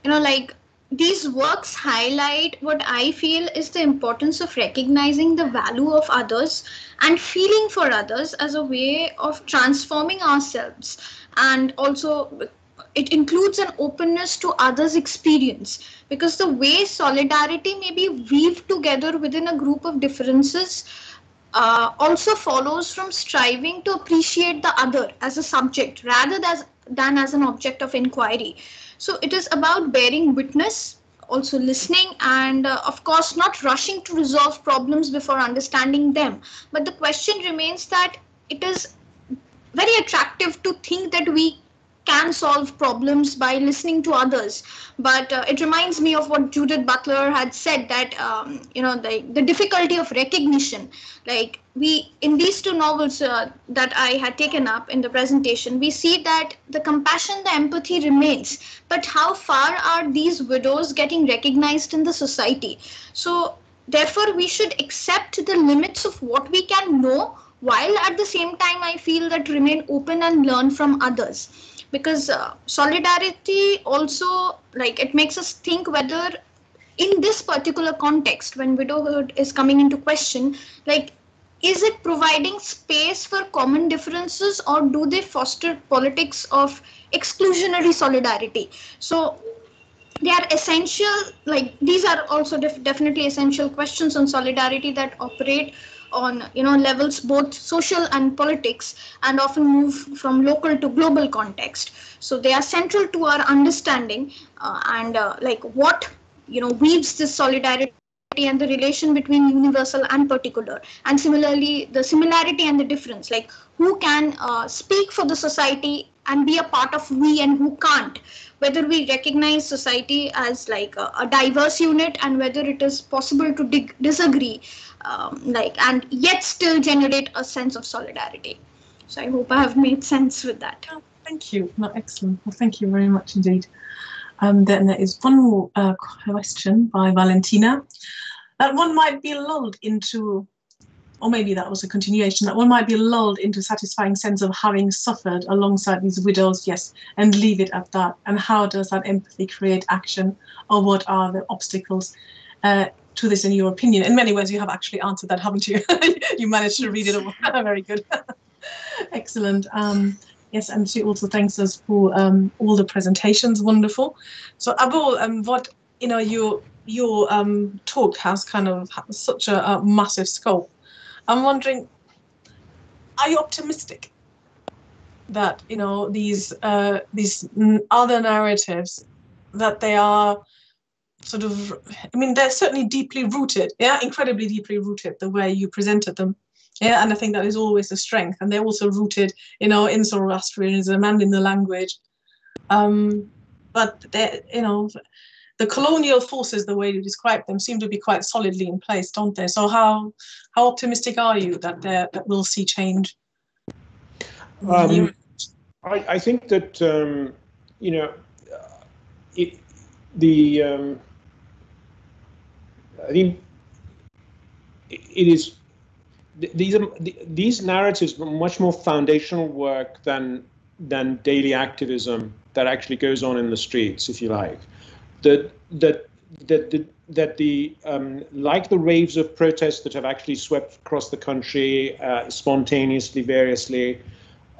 you know, like these works highlight what I feel is the importance of recognizing the value of others and feeling for others as a way of transforming ourselves. And also, it includes an openness to others' experience because the way solidarity may be weaved together within a group of differences uh, also follows from striving to appreciate the other as a subject rather than, than as an object of inquiry. So it is about bearing witness, also listening, and uh, of course, not rushing to resolve problems before understanding them. But the question remains that it is very attractive to think that we can solve problems by listening to others. But uh, it reminds me of what Judith Butler had said that, um, you know, the, the difficulty of recognition. Like we, in these two novels uh, that I had taken up in the presentation, we see that the compassion, the empathy remains. But how far are these widows getting recognized in the society? So therefore, we should accept the limits of what we can know while at the same time I feel that remain open and learn from others because uh, solidarity also like it makes us think whether in this particular context when widowhood is coming into question like is it providing space for common differences or do they foster politics of exclusionary solidarity? So they are essential like these are also def- definitely essential questions on solidarity that operate on you know levels both social and politics and often move from local to global context. So they are central to our understanding uh, and uh, like what you know weaves this solidarity and the relation between universal and particular. And similarly the similarity and the difference like who can uh, speak for the society and be a part of we and who can't. Whether we recognize society as like a, a diverse unit and whether it is possible to dig, disagree um, like and yet still generate a sense of solidarity. So i hope i have made sense with that. Oh, thank you. No, excellent. Well thank you very much indeed. Um, then there is one more uh, question by valentina. That one might be lulled into or maybe that was a continuation that one might be lulled into satisfying sense of having suffered alongside these widows yes and leave it at that. And how does that empathy create action? Or what are the obstacles? Uh, to this in your opinion? In many ways, you have actually answered that, haven't you? (laughs) you managed to read it all. (laughs) Very good. (laughs) Excellent. Um, yes, and she also thanks us for um, all the presentations. Wonderful. So, Abol, um, what you know, your your um, talk has kind of such a, a massive scope. I'm wondering, are you optimistic that you know these uh, these other narratives that they are sort of i mean they're certainly deeply rooted yeah incredibly deeply rooted the way you presented them yeah and i think that is always a strength and they're also rooted you know in zoroastrianism and in the language. Um but they you know the colonial forces the way you describe them seem to be quite solidly in place don't they? So how how optimistic are you that that we'll see change? Um, I, I think that um, you know it, the um, I think it is these are these narratives are much more foundational work than than daily activism that actually goes on in the streets, if you like. That that that the, that the um, like the waves of protests that have actually swept across the country uh, spontaneously, variously,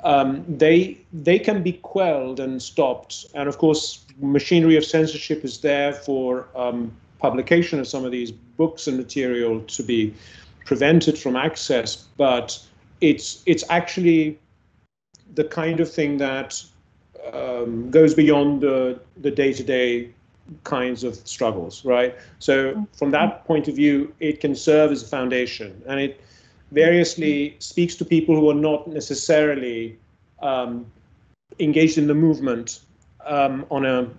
um, they they can be quelled and stopped. And of course, machinery of censorship is there for um, publication of some of these books and material to be prevented from access, but it's it's actually the kind of thing that um, goes beyond the the day to day kinds of struggles, right? So from that point of view, it can serve as a foundation, and it variously speaks to people who are not necessarily um, engaged in the movement um, on a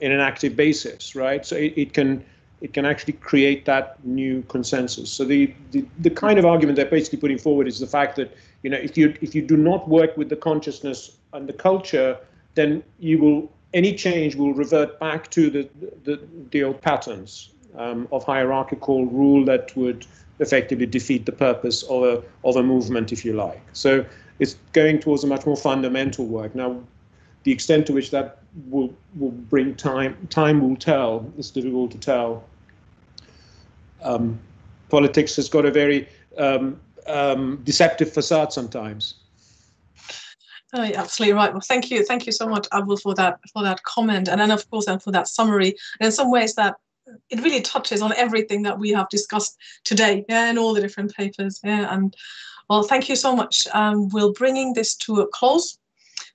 in an active basis, right? So it, it can it can actually create that new consensus. So the, the the kind of argument they're basically putting forward is the fact that you know if you if you do not work with the consciousness and the culture, then you will any change will revert back to the the, the old patterns um, of hierarchical rule that would effectively defeat the purpose of a of a movement, if you like. So it's going towards a much more fundamental work. Now, the extent to which that will will bring time time will tell. It's difficult to tell. Um, politics has got a very um, um, deceptive facade sometimes. Oh, yeah, absolutely right. Well, thank you, thank you so much, Abol, for that for that comment, and then of course, and for that summary. And in some ways, that it really touches on everything that we have discussed today, yeah, in all the different papers. Yeah, and well, thank you so much. Um, we're bringing this to a close.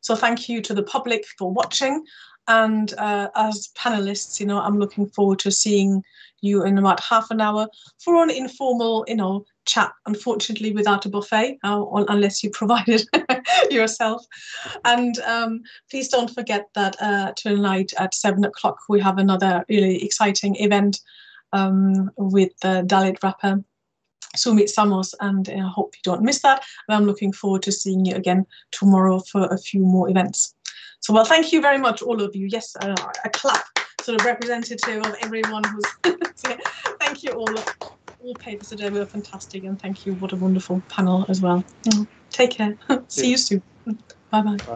So thank you to the public for watching. And uh, as panelists, you know, I'm looking forward to seeing you in about half an hour for an informal, you know, chat, unfortunately without a buffet, uh, unless you (laughs) provide it yourself. And um, please don't forget that uh, tonight at seven o'clock, we have another really exciting event um, with the Dalit rapper Sumeet Samos, and I hope you don't miss that. And I'm looking forward to seeing you again tomorrow for a few more events. So, well, thank you very much, all of you. Yes, uh, a clap, sort of representative of everyone who's. (laughs) thank you all. All papers today were fantastic, and thank you. What a wonderful panel as well. Take care. (laughs) See you soon. Bye-bye. bye bye